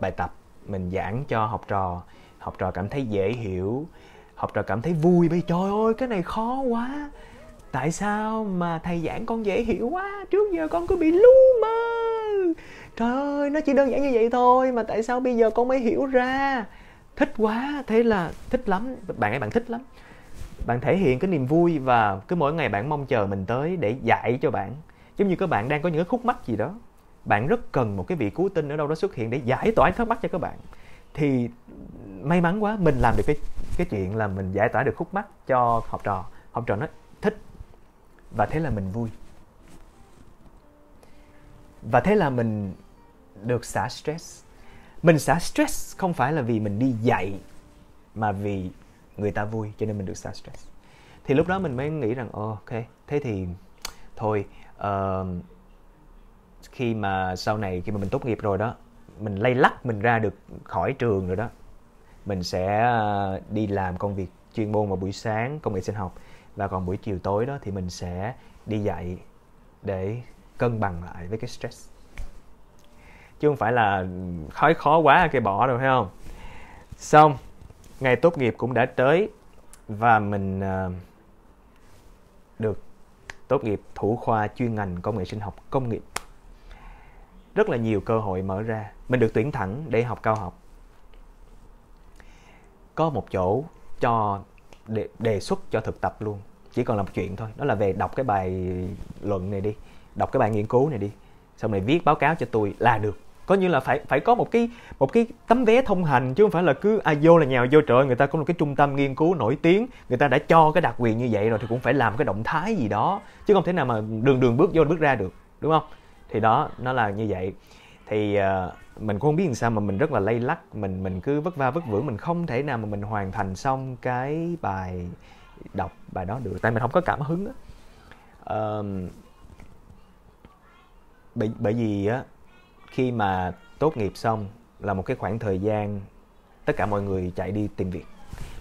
bài tập, mình giảng cho học trò học trò cảm thấy dễ hiểu, học trò cảm thấy vui bây trời ơi, cái này khó quá. Tại sao mà thầy giảng con dễ hiểu quá, trước giờ con cứ bị lu mơ trời ơi, nó chỉ đơn giản như vậy thôi, mà tại sao bây giờ con mới hiểu ra? Thích quá, thế là thích lắm, bạn ấy bạn thích lắm bạn thể hiện cái niềm vui và cứ mỗi ngày bạn mong chờ mình tới để dạy cho bạn. Giống như các bạn đang có những cái khúc mắc gì đó, bạn rất cần một cái vị cứu tinh ở đâu đó xuất hiện để giải tỏa thắc mắc cho các bạn. Thì may mắn quá, mình làm được cái cái chuyện là mình giải tỏa được khúc mắc cho học trò. Học trò nó thích. Và thế là mình vui. Và thế là mình được xả stress. Mình xả stress không phải là vì mình đi dạy, mà vì người ta vui cho nên mình được xả stress. Thì lúc đó mình mới nghĩ rằng oh, ok. Thế thì thôi uh, khi mà sau này khi mà mình tốt nghiệp rồi đó mình lay lắc mình ra được khỏi trường rồi đó mình sẽ ờ, đi làm công việc chuyên môn vào buổi sáng công nghệ sinh học. Và còn buổi chiều tối đó thì mình sẽ đi dạy để cân bằng lại với cái stress. Chứ không phải là ừ, khói khó quá cái bỏ rồi phải không? Xong ngày tốt nghiệp cũng đã tới và mình uh, được tốt nghiệp thủ khoa chuyên ngành công nghệ sinh học công nghiệp. Rất là nhiều cơ hội mở ra. Mình được tuyển thẳng để học cao học. Có một chỗ cho đề, đề xuất cho thực tập luôn. Chỉ còn là một chuyện thôi. Đó là về đọc cái bài luận này đi đọc cái bài nghiên cứu này đi. Xong rồi viết báo cáo cho tôi là được coi như là phải phải có một cái một cái tấm vé thông hành chứ không phải là cứ ai à, vô là nhào vô trời người ta có một cái trung tâm nghiên cứu nổi tiếng người ta đã cho cái đặc quyền như vậy rồi thì cũng phải làm cái động thái gì đó chứ không thể nào mà đường đường bước vô bước ra được đúng không? Thì đó nó là như vậy. Thì uh, mình cũng không biết làm sao mà mình rất là lay lắc mình mình cứ vất va vất vưởng mình không thể nào mà mình hoàn thành xong cái bài đọc bài đó được tại mình không có cảm hứng á. Uh, bởi bởi vì á khi mà tốt nghiệp xong là một cái khoảng thời gian tất cả mọi người chạy đi tìm việc,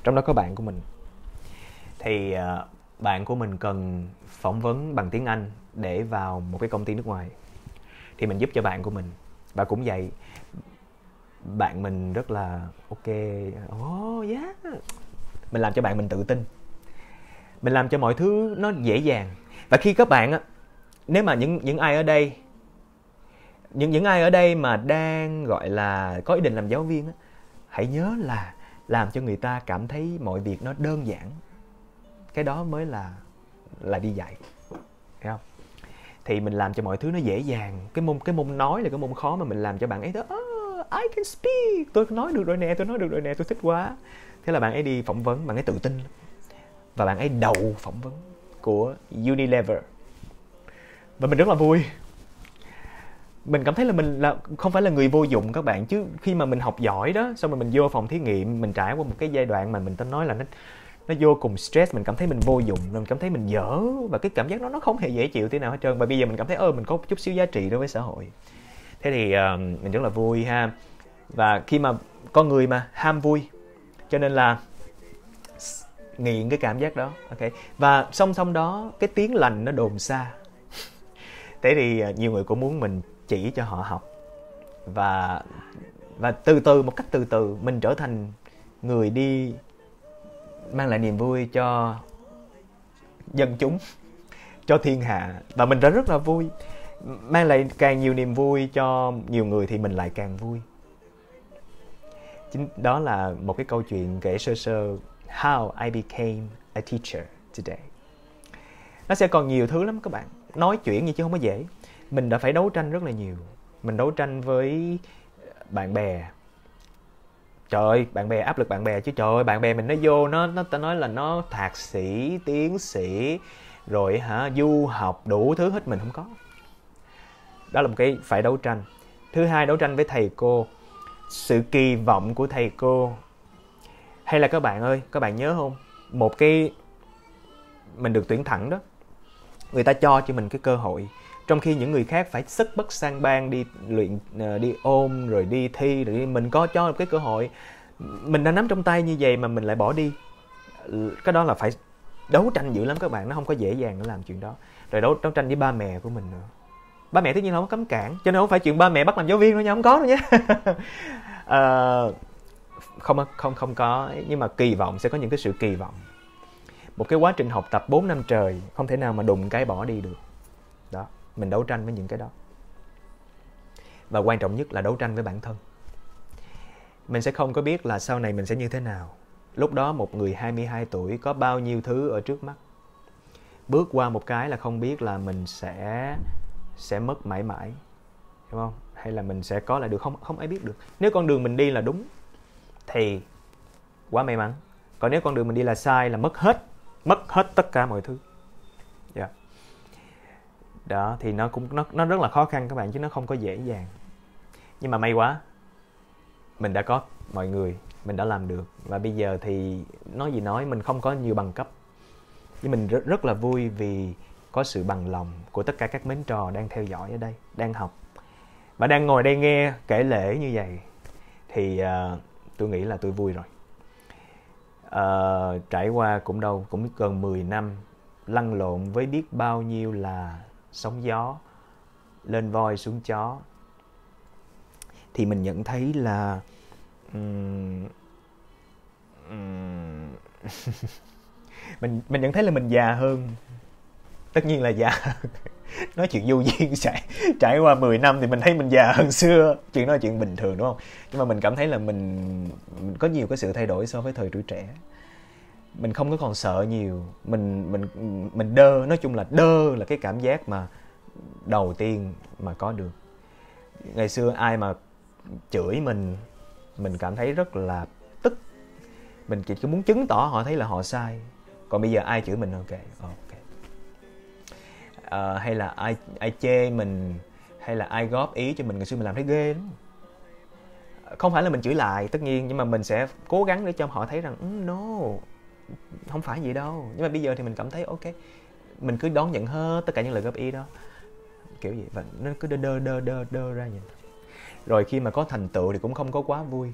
trong đó có bạn của mình. Thì à, bạn của mình cần phỏng vấn bằng tiếng Anh để vào một cái công ty nước ngoài. Thì mình giúp cho bạn của mình và cũng vậy bạn mình rất là ok. Oh yeah. Mình làm cho bạn mình tự tin. Mình làm cho mọi thứ nó dễ dàng. Và khi các bạn á, nếu mà những những ai ở đây những những ai ở đây mà đang gọi là có ý định làm giáo viên á hãy nhớ là làm cho người ta cảm thấy mọi việc nó đơn giản. Cái đó mới là là đi dạy thấy không? Thì mình làm cho mọi thứ nó dễ dàng. Cái môn cái môn nói là cái môn khó mà mình làm cho bạn ấy đó oh, I can speak. Tôi nói được rồi nè tôi nói được rồi nè tôi thích quá. Thế là bạn ấy đi phỏng vấn bạn ấy tự tin và bạn ấy đầu phỏng vấn của Unilever. Và mình rất là vui mình cảm thấy là mình là không phải là người vô dụng các bạn. Chứ khi mà mình học giỏi đó xong rồi mình vô phòng thí nghiệm mình trải qua một cái giai đoạn mà mình tên nói là nó nó vô cùng stress mình cảm thấy mình vô dụng mình cảm thấy mình dở và cái cảm giác nó nó không hề dễ chịu thế nào hết trơn. Và bây giờ mình cảm thấy ơ mình có một chút xíu giá trị đối với xã hội. Thế thì uh, mình rất là vui ha. Và khi mà con người mà ham vui cho nên là nghiện cái cảm giác đó ok. Và song song đó cái tiếng lành nó đồn xa. Thế thì ờ, nhiều người cũng muốn mình chỉ cho họ học. Và và từ từ, một cách từ từ, mình trở thành người đi mang lại niềm vui cho dân chúng, cho thiên hạ. Và mình đã rất là vui. Mang lại càng nhiều niềm vui cho nhiều người thì mình lại càng vui. Chính đó là một cái câu chuyện kể sơ sơ how I became a teacher today. Nó sẽ còn nhiều thứ lắm các bạn. Nói chuyện như chứ không có dễ mình đã phải đấu tranh rất là nhiều. Mình đấu tranh với bạn bè. Trời ơi, bạn bè, áp lực bạn bè chứ. Trời ơi, bạn bè mình nó vô, nó nó ta nói là nó thạc sĩ, tiến sĩ, rồi hả, du học, đủ thứ hết mình không có. Đó là một cái phải đấu tranh. Thứ hai, đấu tranh với thầy cô. Sự kỳ vọng của thầy cô. Hay là các bạn ơi, các bạn nhớ không? Một cái mình được tuyển thẳng đó. Người ta cho cho mình cái cơ hội trong khi những người khác phải sức bất sang bang đi luyện ờ, đi ôm rồi đi thi rồi đi mình có cho một cái cơ hội. Mình đã nắm trong tay như vậy mà mình lại bỏ đi. Cái đó là phải đấu tranh dữ lắm các bạn nó không có dễ dàng để làm chuyện đó. Rồi đấu đấu tranh với ba mẹ của mình nữa. Ba mẹ tất nhiên là không cấm cản cho nên không phải chuyện ba mẹ bắt làm giáo viên đâu nha không có đâu nhé à, ờ, không không không có. Nhưng mà kỳ vọng sẽ có những cái sự kỳ vọng. Một cái quá trình học tập 4 năm trời không thể nào mà đùng cái bỏ đi được. Đó mình đấu tranh với những cái đó. Và quan trọng nhất là đấu tranh với bản thân. Mình sẽ không có biết là sau này mình sẽ như thế nào. Lúc đó một người 22 tuổi có bao nhiêu thứ ở trước mắt. Bước qua một cái là không biết là mình sẽ sẽ mất mãi mãi. Đúng không? Hay là mình sẽ có lại được? Không không ai biết được. Nếu con đường mình đi là đúng, thì quá may mắn. Còn nếu con đường mình đi là sai là mất hết mất hết tất cả mọi thứ đó thì nó cũng nó nó rất là khó khăn các bạn chứ nó không có dễ dàng. Nhưng mà may quá mình đã có mọi người mình đã làm được. Và bây giờ thì nói gì nói mình không có nhiều bằng cấp. Nhưng mình rất, rất là vui vì có sự bằng lòng của tất cả các mến trò đang theo dõi ở đây đang học. Và đang ngồi đây nghe kể lễ như vậy thì uh, tôi nghĩ là tôi vui rồi. Uh, trải qua cũng đâu cũng gần 10 năm lăn lộn với biết bao nhiêu là sóng gió lên voi xuống chó. Thì mình nhận thấy là um, um, mình mình nhận thấy là mình già hơn. Tất nhiên là già nói chuyện du duyên trải trải qua 10 năm thì mình thấy mình già hơn xưa. Chuyện đó là chuyện bình thường đúng không? Nhưng mà mình cảm thấy là mình mình có nhiều cái sự thay đổi so với thời tuổi trẻ mình không có còn sợ nhiều. Mình mình mình đơ nói chung là đơ là cái cảm giác mà đầu tiên mà có được. Ngày xưa ai mà chửi mình mình cảm thấy rất là tức. Mình chỉ muốn chứng tỏ họ thấy là họ sai. Còn bây giờ ai chửi mình ok ok. Uh, hay là ai ai chê mình hay là ai góp ý cho mình ngày xưa mình làm thấy ghê lắm. Không phải là mình chửi lại tất nhiên nhưng mà mình sẽ cố gắng để cho họ thấy rằng ừ, no không phải gì đâu. Nhưng mà bây giờ thì mình cảm thấy ok mình cứ đón nhận hết tất cả những lời góp ý đó. Kiểu gì và nó cứ đơ đơ đơ đơ đơ ra vậy. Rồi khi mà có thành tựu thì cũng không có quá vui.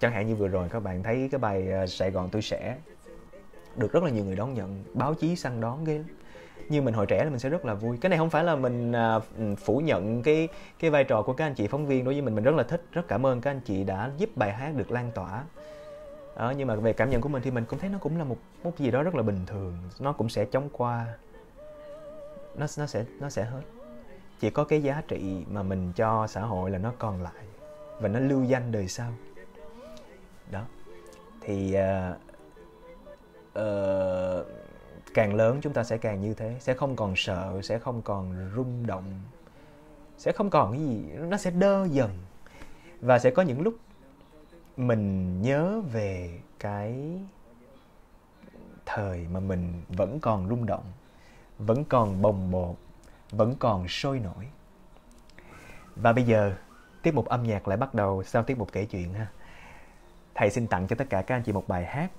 Chẳng hạn như vừa rồi các bạn thấy cái bài ờ, Sài Gòn tôi sẽ được rất là nhiều người đón nhận báo chí săn đón ghê lắm. Như mình hồi trẻ là mình sẽ rất là vui. Cái này không phải là mình à, phủ nhận cái cái vai trò của các anh chị phóng viên đối với mình. Mình rất là thích rất cảm ơn các anh chị đã giúp bài hát được lan tỏa đó, nhưng mà về cảm nhận của mình thì mình cũng thấy nó cũng là một một gì đó rất là bình thường. Nó cũng sẽ chóng qua. Nó nó sẽ nó sẽ hết. Chỉ có cái giá trị mà mình cho xã hội là nó còn lại và nó lưu danh đời sau. Đó. Thì uh, uh, càng lớn chúng ta sẽ càng như thế. Sẽ không còn sợ sẽ không còn rung động. Sẽ không còn cái gì. Nó sẽ đơ dần. Và sẽ có những lúc mình nhớ về cái thời mà mình vẫn còn rung động vẫn còn bồng bột vẫn còn sôi nổi. Và bây giờ tiết mục âm nhạc lại bắt đầu sau tiết mục kể chuyện ha. Thầy xin tặng cho tất cả các anh chị một bài hát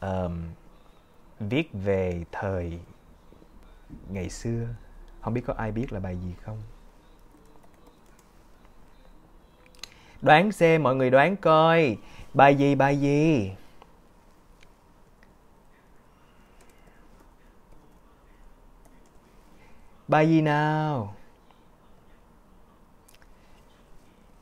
um, viết về thời ngày xưa. Không biết có ai biết là bài gì không? Đoán xem mọi người đoán coi. Bài gì bài gì? Bài gì nào?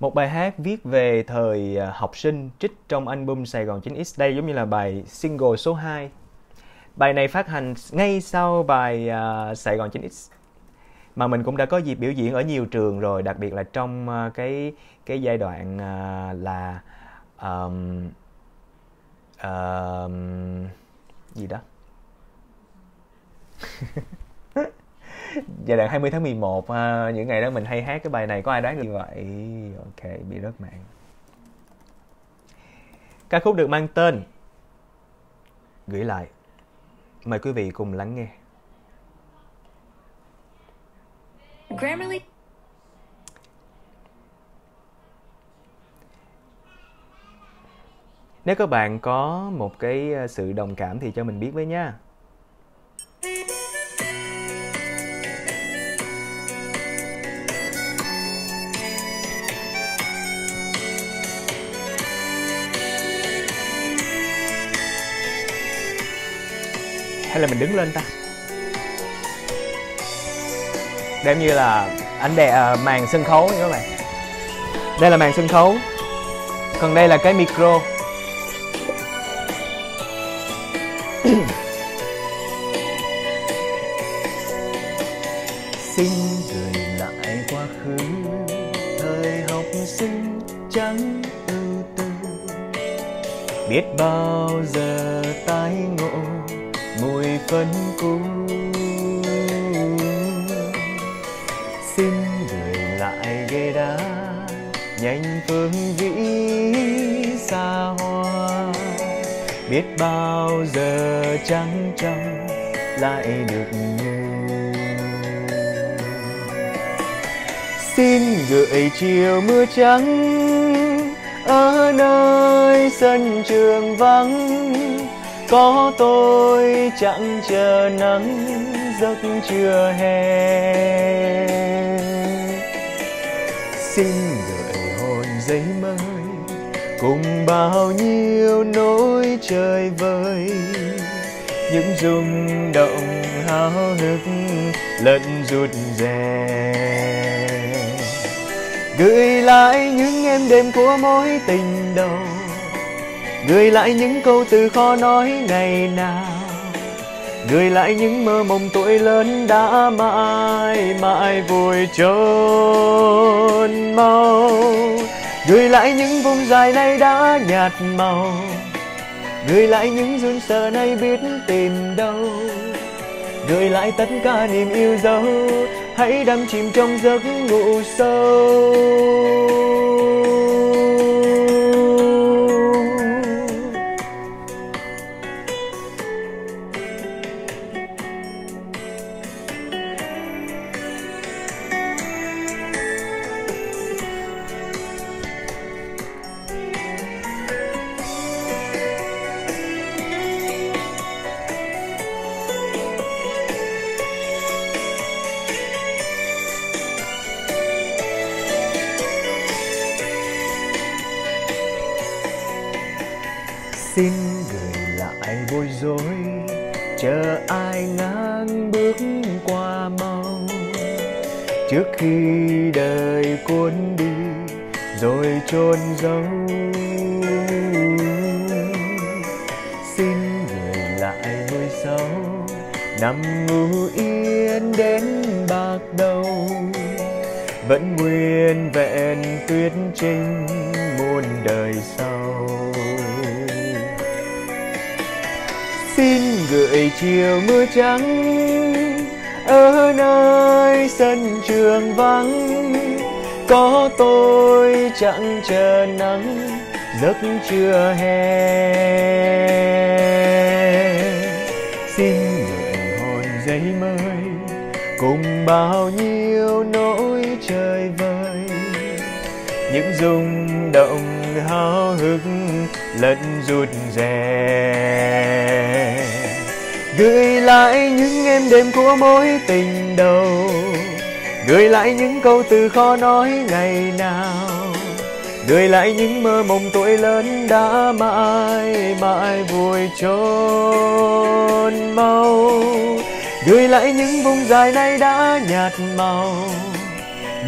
Một bài hát viết về thời à, học sinh trích trong album Sài Gòn 9X đây giống như là bài single số 2 Bài này phát hành ngay sau bài uh, Sài Gòn 9X mà mình cũng đã có dịp biểu diễn ở nhiều trường rồi, đặc biệt là trong uh, cái cái giai đoạn uh, là um, uh, gì đó? Giai đoạn 20 tháng 11 uh, à, những ngày đó mình hay hát cái bài này có ai đoán được? Như vậy ok bị rớt mạng. Ca khúc được mang tên gửi lại. Mời quý vị cùng lắng nghe. Nếu các bạn có một cái ờ, sự đồng cảm thì cho mình biết với nha. Hay là mình đứng lên ta? Đem như là anh đè à, màn sân khấu nha các bạn. Đây là màn sân khấu. Còn đây là cái micro. xin gửi lại quá khứ, thời học sinh trắng ưu tư. Biết bao giờ tái ngộ, mùi phân cũ. Xin gửi lại ghế đá, nhanh phương vĩ biết bao giờ trắng trong lại được như. Xin gửi chiều mưa trắng ở nơi sân trường vắng. Có tôi chẳng chờ nắng, giấc trưa hè. Xin cùng bao nhiêu nỗi trời vơi. Những rung động háo hức lẫn rụt rè. Gửi lại những em đêm của mối tình đầu. Gửi lại những câu từ khó nói ngày nào. Gửi lại những mơ mộng tuổi lớn đã mãi mãi vùi chôn mau gửi lại những vùng dài nay đã nhạt màu. Gửi lại những run sợ nay biết tìm đâu. Gửi lại tất cả niềm yêu dấu. Hãy đắm chìm trong giấc ngủ sâu. Từ khó nói ngày nào. Đời lại những mơ mộng tuổi lớn đã mãi mãi vùi chôn mau gửi lại những vùng dài nay đã nhạt màu.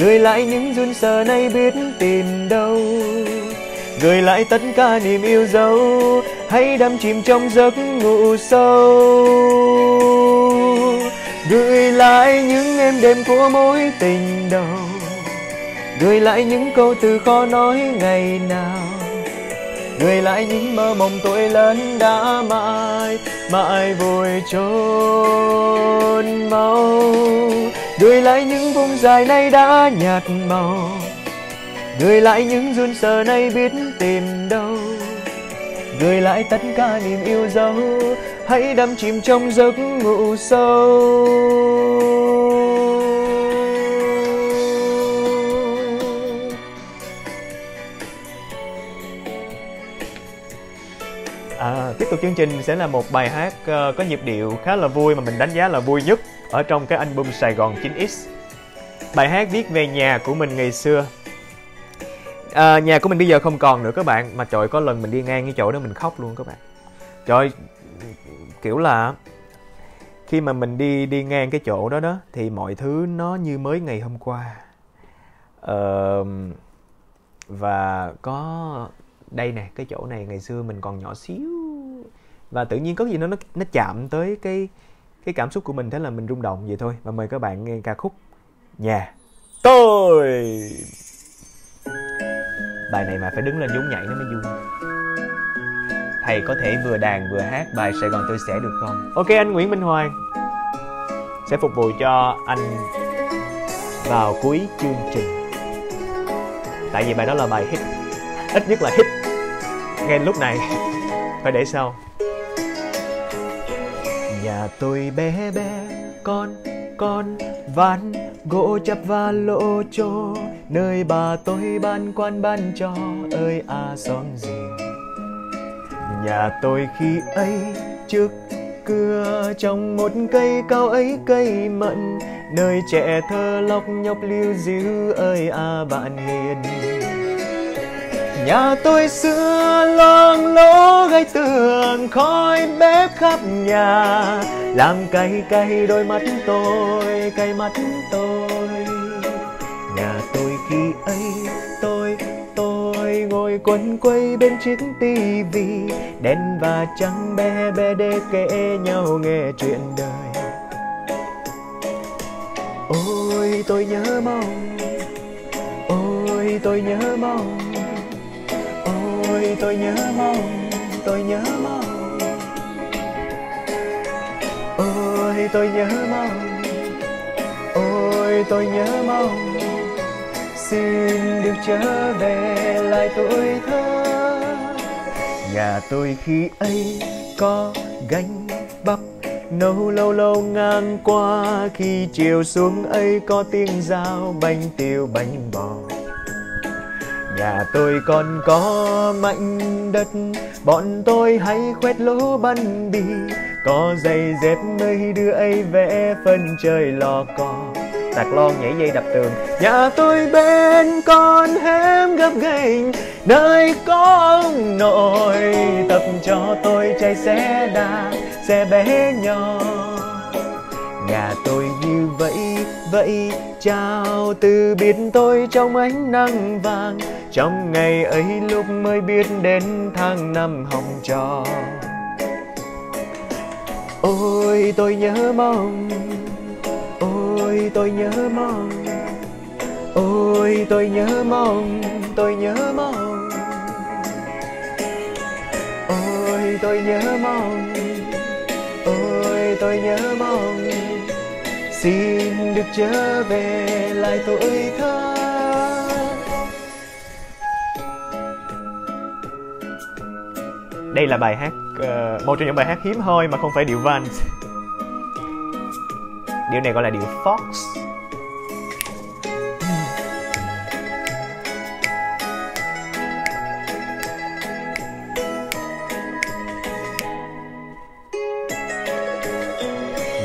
Gửi lại những run sợ nay biết tìm đâu. Gửi lại tất cả niềm yêu dấu, hãy đắm chìm trong giấc ngủ sâu. Gửi lại những em đêm của mối tình đầu gửi lại những câu từ khó nói ngày nào. Gửi lại những mơ mộng tuổi lớn đã mãi mãi vùi chôn mau gửi lại những vùng dài nay đã nhạt màu. Gửi lại những run sợ nay biết tìm đâu. Gửi lại tất cả niềm yêu dấu, hãy đắm chìm trong giấc ngủ sâu. Tiếp tục chương trình sẽ là một bài hát uh, có nhịp điệu khá là vui mà mình đánh giá là vui nhất ở trong cái album Sài Gòn 9X. Bài hát viết về nhà của mình ngày xưa. À, nhà của mình bây giờ không còn nữa các bạn mà trời có lần mình đi ngang cái chỗ đó mình khóc luôn các bạn. Trời kiểu là khi mà mình đi đi ngang cái chỗ đó đó thì mọi thứ nó như mới ngày hôm qua. Uh, và có đây nè cái chỗ này ngày xưa mình còn nhỏ xíu và tự nhiên có gì nó nó nó chạm tới cái cái cảm xúc của mình, thế là mình rung động vậy thôi. Và mời các bạn nghe ca khúc nhà tôi. Bài này mà phải đứng lên nhún nhảy nó mới vui. Thầy có thể vừa đàn vừa hát bài sài gòn tôi sẽ được không? Ok, anh nguyễn minh hoàng sẽ phục vụ cho anh vào cuối chương trình. Tại vì bài đó là bài hit. Ít nhất là hit. Ngay lúc này. Phải để sau nhà tôi bé bé, con con, ván, gỗ chắp và lỗ chỗ nơi bà tôi ban quan ban cho, ơi à xóm gì? Nhà tôi khi ấy trước cửa trong một cây cao ấy cây mận. Nơi trẻ thơ lóc nhóc lưu díu ơi à bạn hiền. Nhà tôi xưa loang lỗ gây tường khói bếp khắp nhà. Làm cay cay đôi mắt tôi, cay mắt tôi. Nhà tôi khi ấy tôi, tôi ngồi quấn quay bên chiếc tivi. Đen và trắng bé bé để kể nhau nghe chuyện đời. Ôi tôi nhớ mong. Ôi tôi nhớ mong tôi nhớ mong, tôi nhớ mong. Ôi, tôi nhớ mong. Ôi, tôi nhớ mong. Xin được trở về lại tuổi thơ. Nhà tôi khi ấy có gánh bắp nấu lâu lâu ngang qua. Khi chiều xuống ấy có tiếng dao bánh tiêu bánh bò nhà tôi còn có mảnh đất, bọn tôi hay khoét lỗ bắn bì. Có giày dép nơi đưa ấy vẽ phân trời lò cò. Tạc lon nhảy dây đập tường, nhà tôi bên con hẻm gấp ghềnh nơi có ông nội, tập cho tôi chạy xe đạp, xe bé nhỏ. Nhà tôi như vậy vậy chào từ biệt tôi trong ánh nắng vàng trong ngày ấy lúc mới biết đến tháng năm hồng trò. Ôi, tôi nhớ mong, ôi, tôi nhớ mong, ôi, tôi nhớ mong, tôi nhớ mong. Ôi, tôi nhớ mong, ôi, tôi nhớ mong. Xin được trở về lại tuổi thơ. Đây là bài hát uh, một trong những bài hát hiếm hoi mà không phải điệu vals điệu này gọi là điệu fox.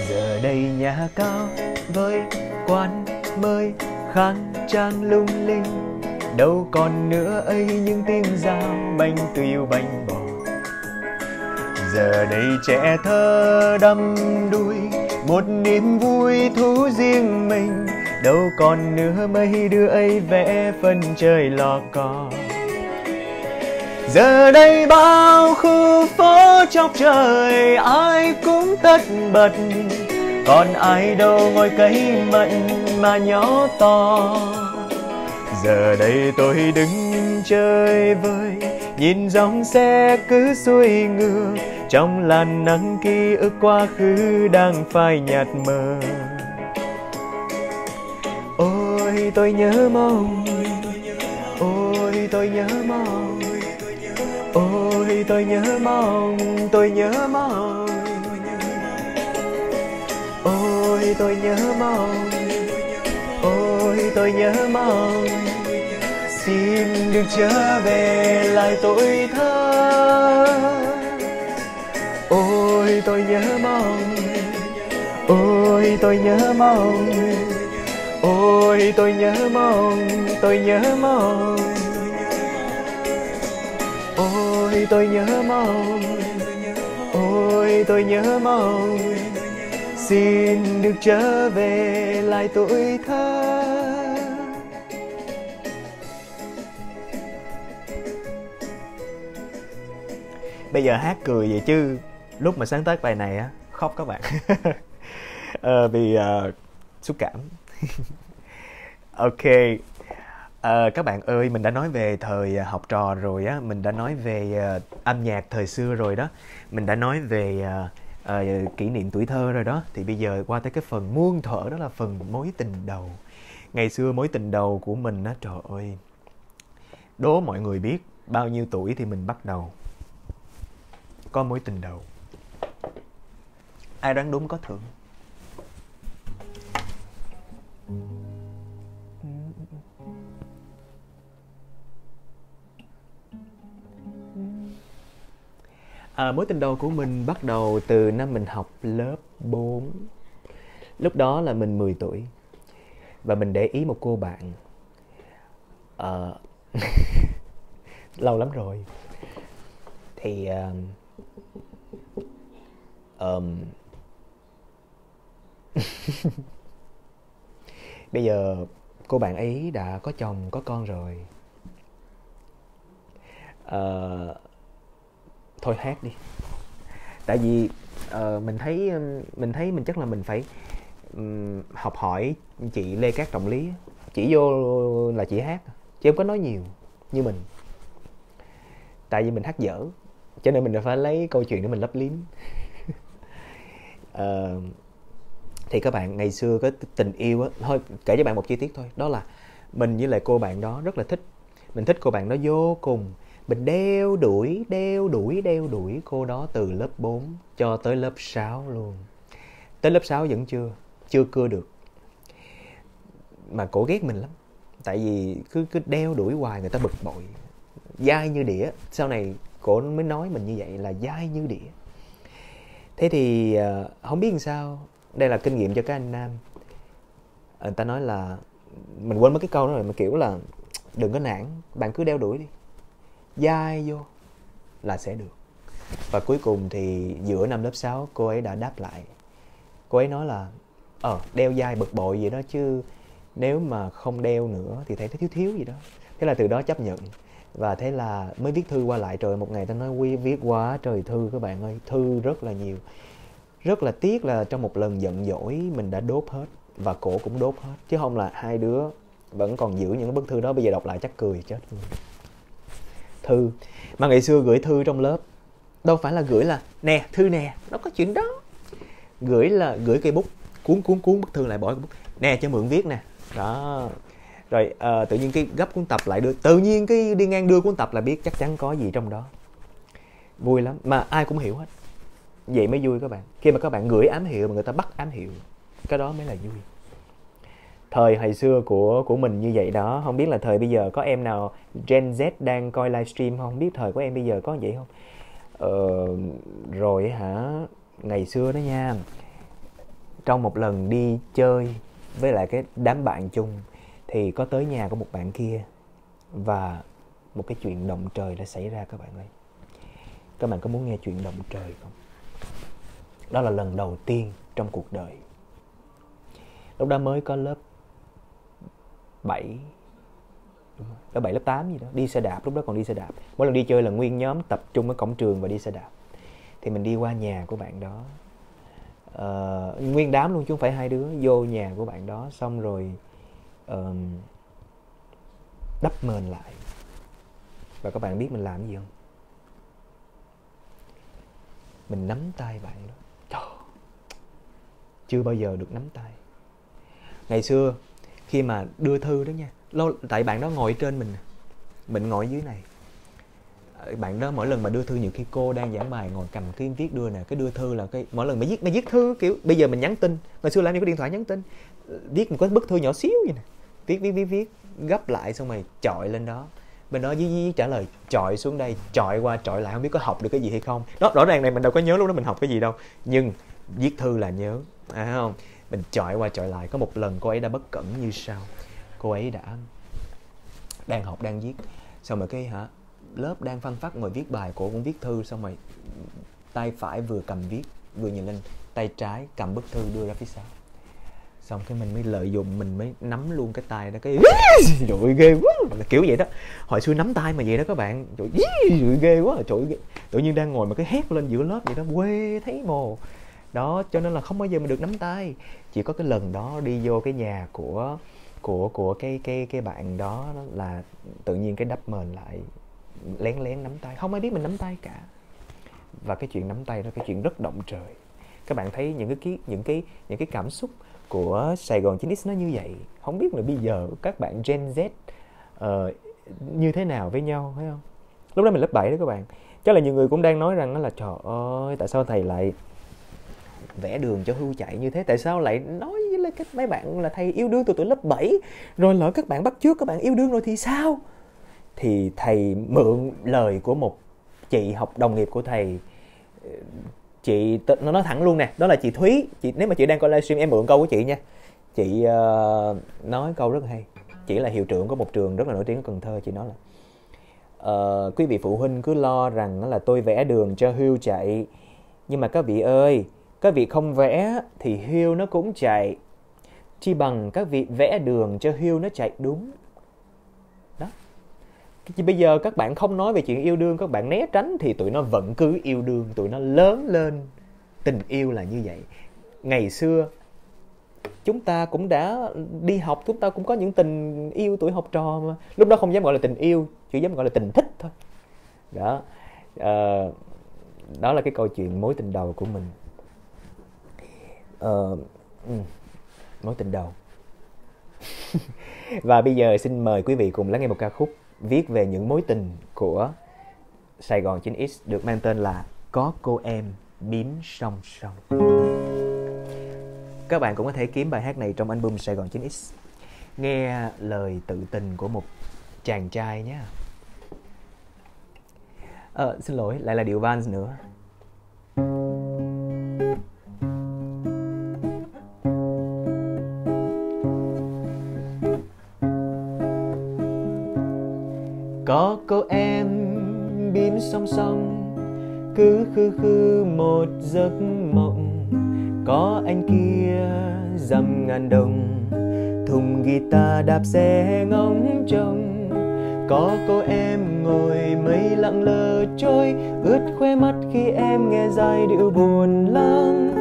Giờ đây nhà cao với quan mới khang trang lung linh. Đâu còn nữa ấy những tiếng dao bánh tiêu bánh giờ đây trẻ thơ đắm đuôi một niềm vui thú riêng mình. Đâu còn nữa mấy đứa ấy vẽ phân trời lò cò. Giờ đây bao khu phố chọc trời, ai cũng tất bật. Còn ai đâu ngồi cây mận mà nhỏ to. Giờ đây tôi đứng chơi vơi. Nhìn dòng xe cứ xuôi ngược, trong làn nắng ký ức quá khứ đang phai nhạt mờ. Ôi, tôi nhớ mong. Ôi, tôi nhớ mong. Ôi, tôi nhớ mong, tôi nhớ mong. Ôi, tôi nhớ mong. Ôi, tôi nhớ mong xin được trở về lại tuổi thơ. Ôi, tôi nhớ mong. Ôi, tôi nhớ mong. Ôi, tôi nhớ mong, tôi nhớ mong. Ôi, tôi nhớ mong. Ôi, tôi nhớ mong. Xin được trở về lại tuổi thơ. Bây giờ hát cười vậy chứ lúc mà sáng tác bài này á khóc các bạn. À, vì uh, xúc cảm. Ok à, các bạn ơi mình đã nói về thời học trò rồi á mình đã nói về uh, âm nhạc thời xưa rồi đó. Mình đã nói về uh, uh, kỷ niệm tuổi thơ rồi đó. Thì bây giờ qua tới cái phần muôn thuở đó là phần mối tình đầu. Ngày xưa mối tình đầu của mình á trời ơi. Đố mọi người biết bao nhiêu tuổi thì mình bắt đầu? Có mối tình đầu. Ai đoán đúng có thưởng? À, mối tình đầu của mình bắt đầu từ năm mình học lớp 4 Lúc đó là mình 10 tuổi Và mình để ý một cô bạn. À, Lâu lắm rồi. Thì uh, um, bây giờ cô bạn ấy đã có chồng có con rồi. Uh, thôi hát đi. Tại vì uh, mình thấy mình thấy mình chắc là mình phải um, học hỏi chị lê cát trọng lý chỉ vô là chị hát chứ không có nói nhiều như mình. Tại vì mình hát dở cho nên mình phải lấy câu chuyện để mình lấp liếm uh, thì các bạn ngày xưa có tình yêu á thôi kể cho bạn một chi tiết thôi. Đó là mình với lại cô bạn đó rất là thích. Mình thích cô bạn đó vô cùng. Mình đeo đuổi đeo đuổi đeo đuổi cô đó từ lớp 4 cho tới lớp 6 luôn. Tới lớp 6 vẫn chưa chưa cưa được. Mà cổ ghét mình lắm. Tại vì cứ cứ đeo đuổi hoài người ta bực bội. Dai như đĩa. Sau này cổ mới nói mình như vậy là dai như đĩa thế thì ờ, không biết làm sao? Đây là kinh nghiệm cho các anh nam. Ờ, người ta nói là, mình quên mất cái câu đó rồi, mà kiểu là, đừng có nản, bạn cứ đeo đuổi đi. Dai vô là sẽ được. Và cuối cùng thì giữa năm lớp 6 cô ấy đã đáp lại. Cô ấy nói là ờ đeo dai bực bội vậy đó chứ, nếu mà không đeo nữa thì thấy nó thiếu thiếu gì đó. Thế là từ đó chấp nhận và thế là mới viết thư qua lại trời một ngày. Tao nói quy viết quá, trời thư các bạn ơi, thư rất là nhiều. Rất là tiếc là trong một lần giận dỗi, mình đã đốt hết và cổ cũng đốt hết. Chứ không là hai đứa vẫn còn giữ những bức thư đó. Bây giờ đọc lại chắc cười chết luôn. Thư. Mà ngày xưa gửi thư trong lớp, đâu phải là gửi là, nè, thư nè, nó có chuyện đó. Gửi là gửi cây bút, cuốn cuốn cuốn bức thư lại bỏ cái bút. Nè, cho mượn viết nè. Đó rồi uh, tự nhiên cái gấp cuốn tập lại đưa tự nhiên cái đi ngang đưa cuốn tập là biết chắc chắn có gì trong đó. Vui lắm mà ai cũng hiểu hết. Vậy mới vui các bạn. Khi mà các bạn gửi ám hiệu mà người ta bắt ám hiệu cái đó mới là vui. Thời hồi xưa của của mình như vậy đó không biết là thời bây giờ có em nào Gen Z đang coi livestream không biết thời của em bây giờ có vậy không? Ờ, rồi hả? Ngày xưa đó nha trong một lần đi chơi với lại cái đám bạn chung thì có tới nhà của một bạn kia và một cái chuyện động trời đã xảy ra các bạn ơi. Các bạn có muốn nghe chuyện động trời không? Đó là lần đầu tiên trong cuộc đời. Lúc đó mới có lớp 7 lớp 7 lớp 8 gì đó. Đi xe đạp lúc đó còn đi xe đạp. Mỗi lần đi chơi là nguyên nhóm tập trung ở cổng trường và đi xe đạp. Thì mình đi qua nhà của bạn đó. Uh, nguyên đám luôn chứ không phải hai đứa vô nhà của bạn đó. Xong rồi um, đắp mền lại. Và các bạn biết mình làm gì không? Mình nắm tay bạn đó. Trời, chưa bao giờ được nắm tay. Ngày xưa khi mà đưa thư đó nha lâu tại bạn đó ngồi trên mình mình ngồi dưới này. Ờ, bạn đó mỗi lần mà đưa thư nhiều khi cô đang giảng bài ngồi cầm cái viết đưa nè cái đưa thư là cái mỗi lần mà viết mà viết thư kiểu bây giờ mình nhắn tin. Ngày xưa làm như có điện thoại nhắn tin. Ờ, viết một cái bức thư nhỏ xíu vậy nè viết viết viết viết, gấp lại xong mày chọi lên đó. Bên đó dí dí trả lời, chọi xuống đây, chọi qua, chọi lại, không biết có học được cái gì hay không. Đó, rõ ràng này mình đâu có nhớ lúc đó mình học cái gì đâu, nhưng viết thư là nhớ à không? Mình chọi qua, chọi lại, có một lần cô ấy đã bất cẩn như sau. Cô ấy đã đang học, đang viết, xong rồi cái hả, lớp đang phân phát ngồi viết bài, cô cũng viết thư, xong rồi tay phải vừa cầm viết, vừa nhìn lên, tay trái cầm bức thư đưa ra phía sau xong cái mình mới lợi dụng mình mới nắm luôn cái tay đó cái trời ghê quá. Kiểu vậy đó. Hồi xưa nắm tay mà vậy đó các bạn. Trời ơi, ghê quá. Trời ơi, tự nhiên đang ngồi mà cái hét lên giữa lớp vậy đó quê thấy mồ. Đó cho nên là không bao giờ mình được nắm tay. Chỉ có cái lần đó đi vô cái nhà của của của cái cái cái bạn đó là tự nhiên cái đắp mền lại lén lén nắm tay. Không ai biết mình nắm tay cả. Và cái chuyện nắm tay đó cái chuyện rất động trời. Các bạn thấy những cái những cái những cái cảm xúc của Sài Gòn 9X nó như vậy. Không biết là bây giờ các bạn Gen Z uh, như thế nào với nhau phải không? Lúc đó mình lớp 7 đó các bạn. Chắc là nhiều người cũng đang nói rằng là trời ơi tại sao thầy lại vẽ đường cho hưu chạy như thế? Tại sao lại nói với các mấy bạn là thầy yêu đương từ tuổi lớp 7 rồi lỡ các bạn bắt trước các bạn yêu đương rồi thì sao? Thì thầy mượn lời của một chị học đồng nghiệp của thầy chị nó nói thẳng luôn nè đó là chị thúy. Chị nếu mà chị đang coi livestream em mượn câu của chị nha. Chị uh, nói câu rất hay. Chị là hiệu trưởng của một trường rất là nổi tiếng ở cần thơ chị nói là uh, quý vị phụ huynh cứ lo rằng là tôi vẽ đường cho hưu chạy. Nhưng mà các vị ơi các vị không vẽ thì hưu nó cũng chạy. Chi bằng các vị vẽ đường cho hưu nó chạy đúng bây giờ các bạn không nói về chuyện yêu đương các bạn né tránh thì tụi nó vẫn cứ yêu đương tụi nó lớn lên. Tình yêu là như vậy. Ngày xưa chúng ta cũng đã đi học chúng ta cũng có những tình yêu tuổi học trò mà. Lúc đó không dám gọi là tình yêu chỉ dám gọi là tình thích thôi. Đó. À, đó là cái câu chuyện mối tình đầu của mình. À, mối tình đầu. Và bây giờ xin mời quý vị cùng lắng nghe một ca khúc viết về những mối tình của Sài Gòn 9X được mang tên là Có cô em bím song song. Các bạn cũng có thể kiếm bài hát này trong album Sài Gòn 9X. Nghe lời tự tình của một chàng trai nhé. À, xin lỗi, lại là điệu Vans nữa. Có cô em bím song song. Cứ khư khư một giấc mộng, có anh kia dăm ngàn đồng. Thùng guitar đạp xe ngóng trông, có cô em ngồi mây lặng lờ trôi. Ướt khoe mắt khi em nghe giai điệu buồn lắm.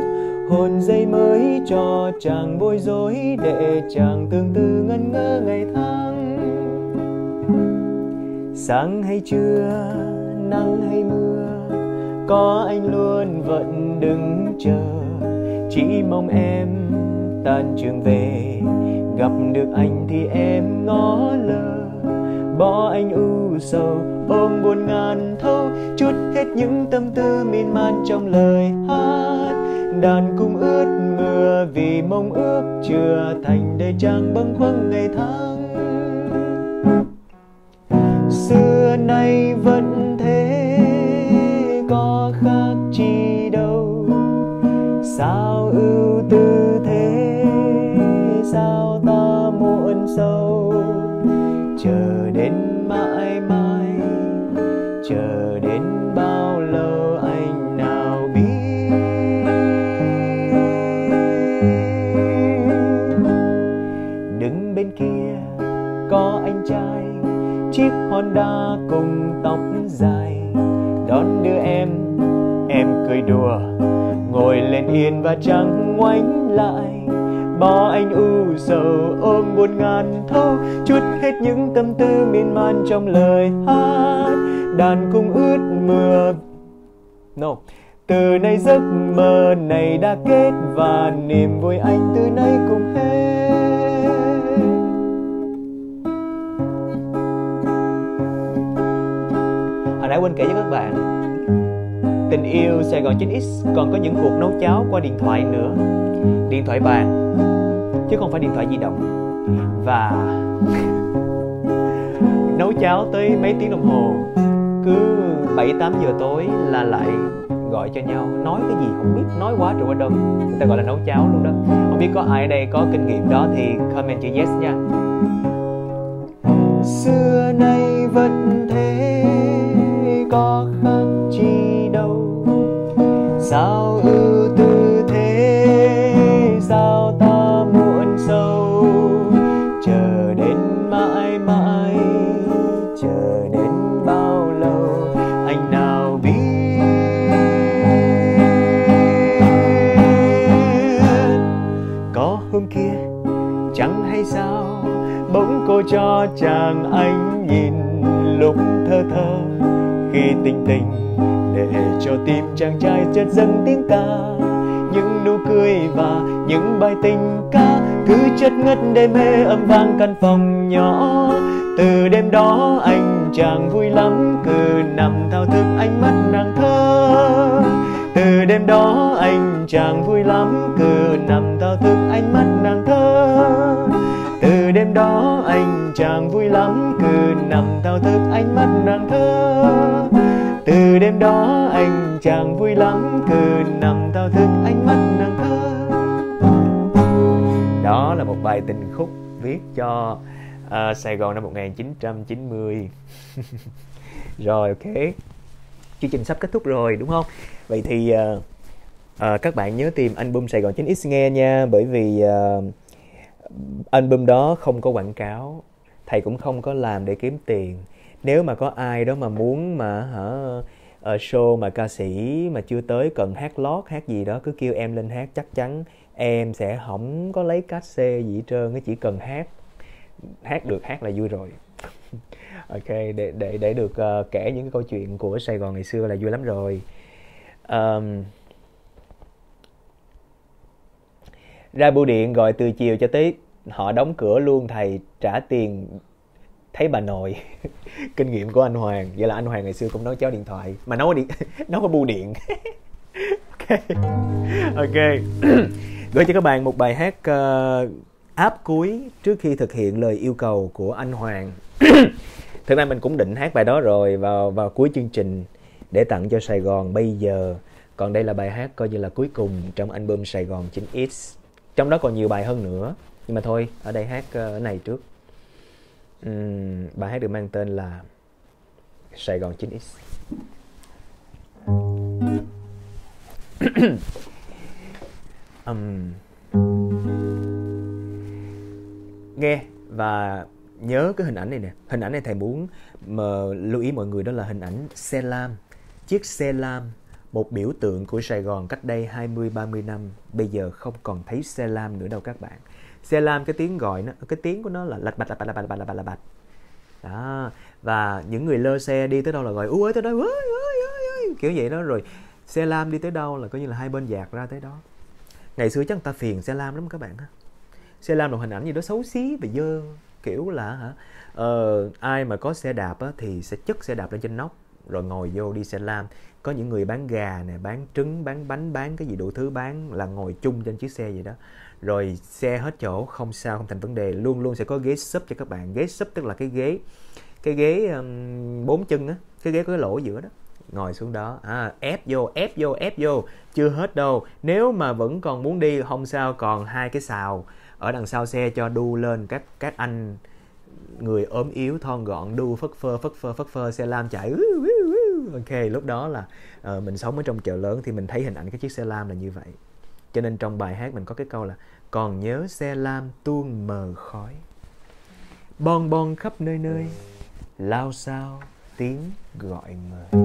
Hồn dây mới cho chàng bối rối, để chàng tương tư ngân ngơ ngày tháng sáng hay trưa, nắng hay mưa, có anh luôn vẫn đứng chờ. Chỉ mong em tan trường về, gặp được anh thì em ngó lơ. Bỏ anh u sầu, ôm buồn ngàn thâu, chút hết những tâm tư miên man trong lời hát. Đàn cung ướt mưa vì mong ước chưa thành để trang bâng khuâng ngày tháng xưa nay vẫn Honda cùng tóc dài. Đón đưa em em cười đùa. Ngồi lên yên và chẳng ngoảnh lại. Bỏ anh u sầu ôm buồn ngàn thâu. Chút hết những tâm tư miên man trong lời hát. Đàn cung ướt mưa. No. Từ nay giấc mơ này đã kết và niềm vui anh từ nay cùng hết. Hồi nãy quên kể với các bạn. Tình yêu Sài Gòn 9X còn có những cuộc nấu cháo qua điện thoại nữa. Điện thoại bàn chứ không phải điện thoại di động. Và nấu cháo tới mấy tiếng đồng hồ, cứ 7 8 giờ tối là lại gọi cho nhau. Nói cái gì không biết, nói quá trời quá đông. Người ta gọi là nấu cháo luôn đó. Không biết có ai ở đây có kinh nghiệm đó thì comment chữ yes nha. Xưa nay vẫn thế có khác chi đâu. Sao ưu tư thế, sao ta muộn sâu? Chờ đến mãi mãi, chờ đến bao lâu anh nào biết? Có hôm kia, chẳng hay sao, bỗng cô cho chàng anh nhìn lúc thơ thơ khi tình tình, để cho tim chàng trai chợt dâng tiếng ca. Những nụ cười và những bài tình ca, cứ chất ngất đêm mê âm vang căn phòng nhỏ. Từ đêm đó anh chàng vui lắm, cứ nằm thao thức ánh mắt nàng thơ. Từ đêm đó anh chàng vui lắm, cứ nằm thao thức ánh mắt nàng thơ. Từ đêm đó anh chàng vui lắm cứ nằm thao thức ánh mắt nàng thơ. Từ đêm đó anh chàng vui lắm cứ nằm thao thức ánh mắt nàng thơ. Đó là một bài tình khúc viết cho uh, Sài Gòn năm 1990 rồi ok. Chương trình sắp kết thúc rồi đúng không? Vậy thì uh, uh, các bạn nhớ tìm album Sài Gòn 9X nghe nha bởi vì uh, album đó không có quảng cáo thầy cũng không có làm để kiếm tiền. Nếu mà có ai đó mà muốn mà hả ở show mà ca sĩ mà chưa tới cần hát lót hát gì đó cứ kêu em lên hát chắc chắn em sẽ không có lấy cát xê gì hết trơn chỉ cần hát. Hát được hát là vui rồi. Ok để để để được uh, kể những cái câu chuyện của Sài Gòn ngày xưa là vui lắm rồi. Um, ra bưu điện gọi từ chiều cho tới họ đóng cửa luôn thầy trả tiền. Thấy bà nội kinh nghiệm của anh Hoàng. Vậy là anh Hoàng ngày xưa cũng nấu cháo điện thoại mà nấu điện nấu có bưu điện. Ok ok. Gửi cho các bạn một bài hát uh, áp cuối trước khi thực hiện lời yêu cầu của anh Hoàng. Thực ra mình cũng định hát bài đó rồi vào vào cuối chương trình để tặng cho Sài Gòn. Bây giờ còn đây là bài hát coi như là cuối cùng trong album Sài Gòn 9X trong đó còn nhiều bài hơn nữa nhưng mà thôi ở đây hát uh, này trước. Uhm, bài hát được mang tên là Sài Gòn 9X um, nghe và nhớ cái hình ảnh này nè. Hình ảnh này thầy muốn mà lưu ý mọi người đó là hình ảnh xe lam. Chiếc xe lam một biểu tượng của Sài Gòn cách đây 20-30 năm. Bây giờ không còn thấy xe lam nữa đâu các bạn xe lam cái tiếng gọi nó cái tiếng của nó là lạch bạch lạch bạch lạch bạch lạch bạch lạch bạch. Đó. Và những người lơ xe đi tới đâu là gọi ú ơi tới đây ơi ơi ơi kiểu vậy đó. Rồi xe lam đi tới đâu là coi như là hai bên dạt ra tới đó. Ngày xưa chắc người ta phiền xe lam lắm các bạn ha. Xe lam là hình ảnh gì đó xấu xí và dơ kiểu là hả? Ờ, ai mà có xe đạp á, thì sẽ chất xe đạp lên trên nóc rồi ngồi vô đi xe lam. Có những người bán gà nè bán trứng bán bánh bán cái gì đủ thứ bán là ngồi chung trên chiếc xe vậy đó rồi xe hết chỗ không sao không thành vấn đề. Luôn luôn sẽ có ghế súp cho các bạn. Ghế súp tức là cái ghế cái ghế um, bốn chân á cái ghế có cái lỗ giữa đó. Ngồi xuống đó. À, ép vô ép vô ép vô. Chưa hết đâu. Nếu mà vẫn còn muốn đi không sao còn hai cái xào ở đằng sau xe cho đu lên. Các các anh người ốm yếu thon gọn đu phất phơ phất phơ phất phơ xe lam chạy. Ok lúc đó là uh, mình sống ở trong chợ lớn thì mình thấy hình ảnh cái chiếc xe lam là như vậy. Cho nên trong bài hát mình có cái câu là còn nhớ xe lam tuôn mờ khói. Bon bon khắp nơi nơi, lao sao tiếng gọi mời.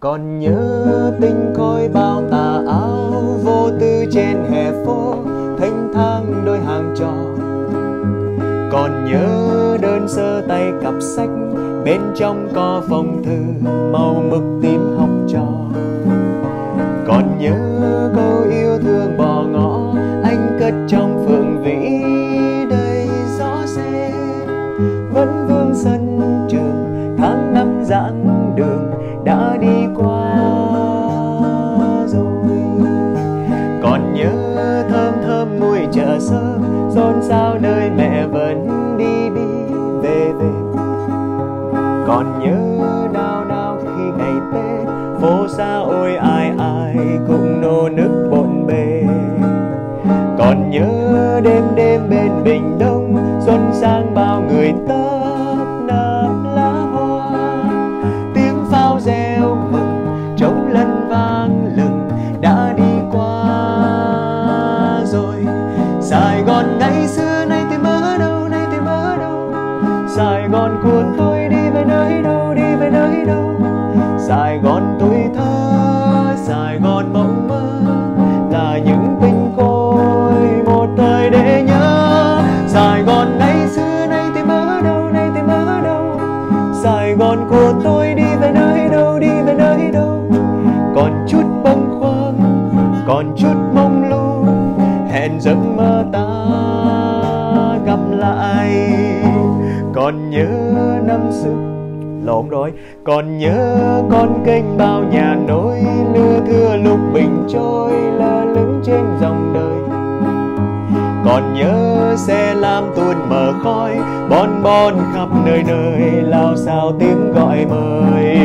Còn nhớ tinh khôi bao tà áo vô tư trên hè phố, thanh thang đôi hàng trò. Còn nhớ đơn sơ tay cặp sách, bên trong có phong thư màu mực tím nhớ nói còn nhớ con kênh bao nhà nối lưa thưa lúc bình trôi lơ lửng trên dòng đời. Còn nhớ xe lam tuôn mở khói, bon bon khắp nơi nơi, lao xao tiếng gọi mời.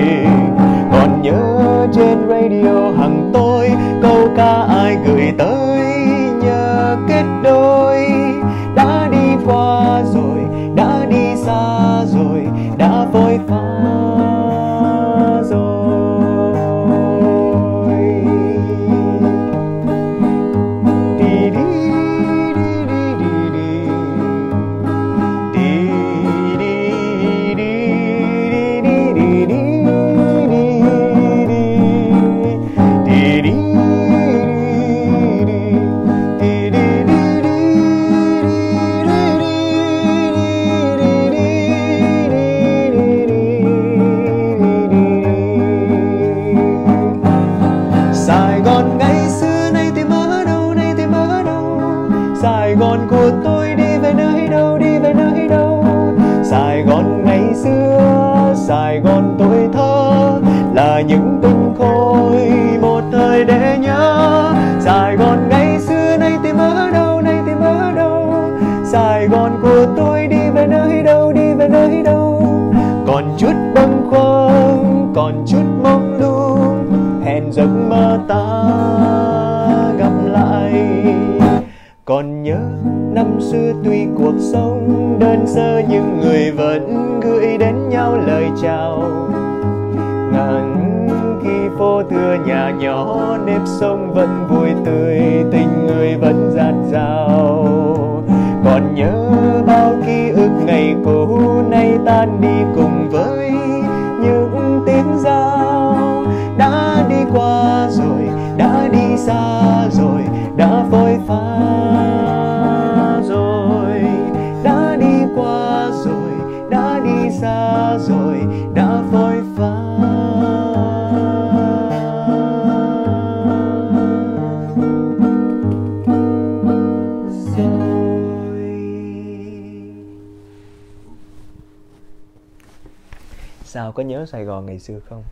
Sài Gòn ngày xưa không?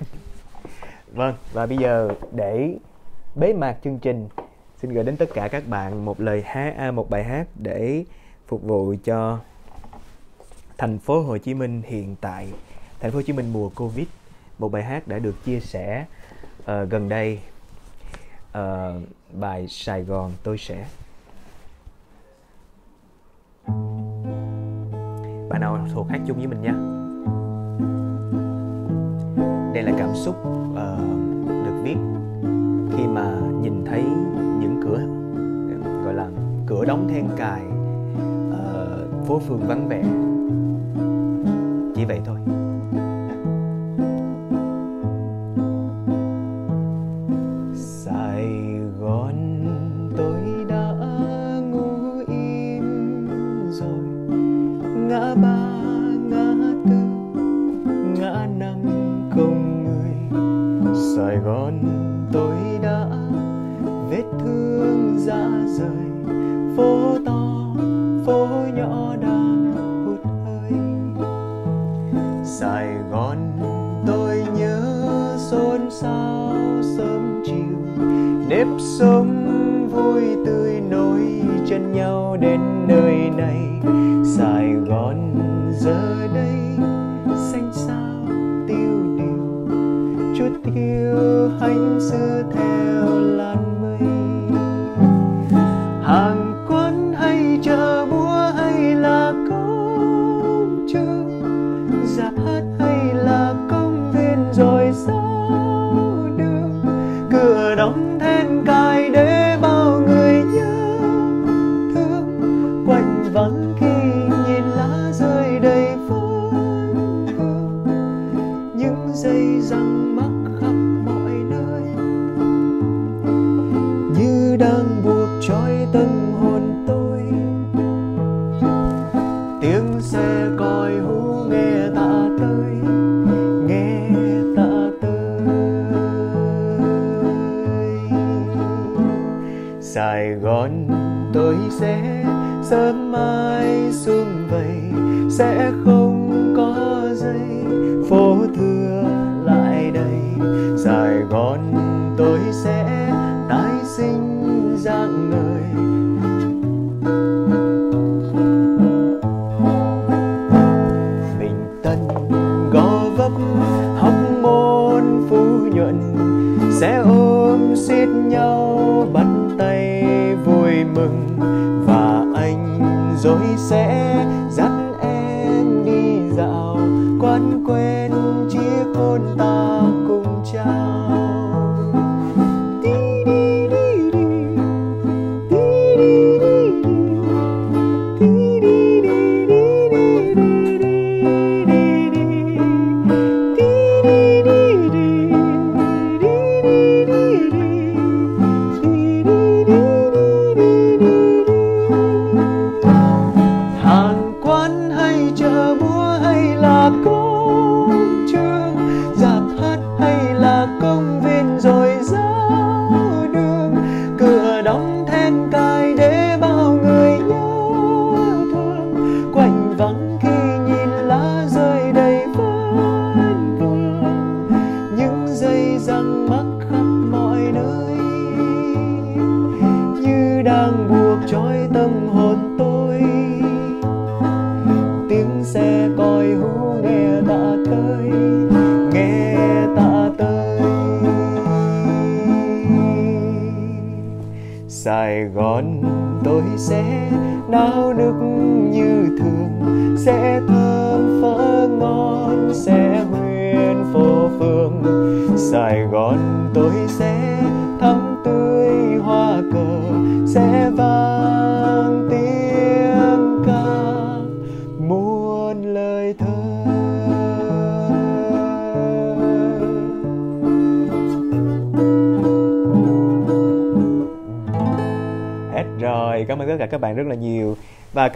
vâng, và bây giờ để bế mạc chương trình xin gửi đến tất cả các bạn một lời hát à, một bài hát để phục vụ cho thành phố Hồ Chí Minh hiện tại. Thành phố Hồ Chí Minh mùa Covid một bài hát đã được chia sẻ uh, gần đây. Uh, bài Sài Gòn tôi sẽ. bạn nào thuộc hát chung với mình nha. Đây là cảm xúc uh, được viết khi mà nhìn thấy những cửa gọi là cửa đóng then cài uh, phố phường vắng vẻ. Chỉ vậy thôi.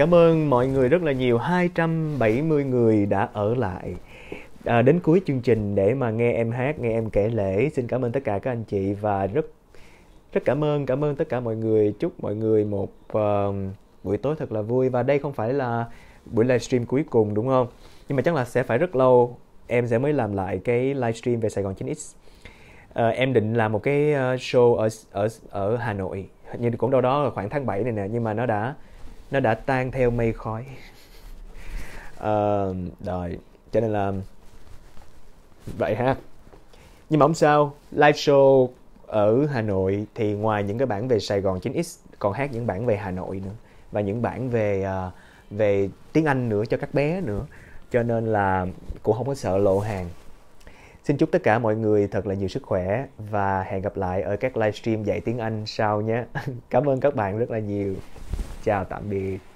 Cảm ơn mọi người rất là nhiều. 270 người đã ở lại à, Đến cuối chương trình để mà nghe em hát, nghe em kể lễ. Xin cảm ơn tất cả các anh chị Và rất rất cảm ơn, cảm ơn tất cả mọi người. Chúc mọi người một uh, buổi tối thật là vui. Và đây không phải là buổi livestream cuối cùng đúng không? Nhưng mà chắc là sẽ phải rất lâu Em sẽ mới làm lại cái livestream về Sài Gòn 9X Ờ, em định làm một cái ờ, show ở ở ở Hà Nội. Như cũng đâu đó là khoảng tháng 7 này nè nhưng mà nó đã nó đã tan theo mây khói. Ờ, rồi cho nên là vậy ha. Nhưng mà không sao live show ở Hà Nội thì ngoài những cái bản về Sài Gòn 9X còn hát những bản về Hà Nội nữa. Và những bản về uh, về tiếng Anh nữa cho các bé nữa. Cho nên là cũng không có sợ lộ hàng. Xin chúc tất cả mọi người thật là nhiều sức khỏe và hẹn gặp lại ở các livestream dạy tiếng Anh sau nhé. Cảm ơn các bạn rất là nhiều. Chào tạm biệt.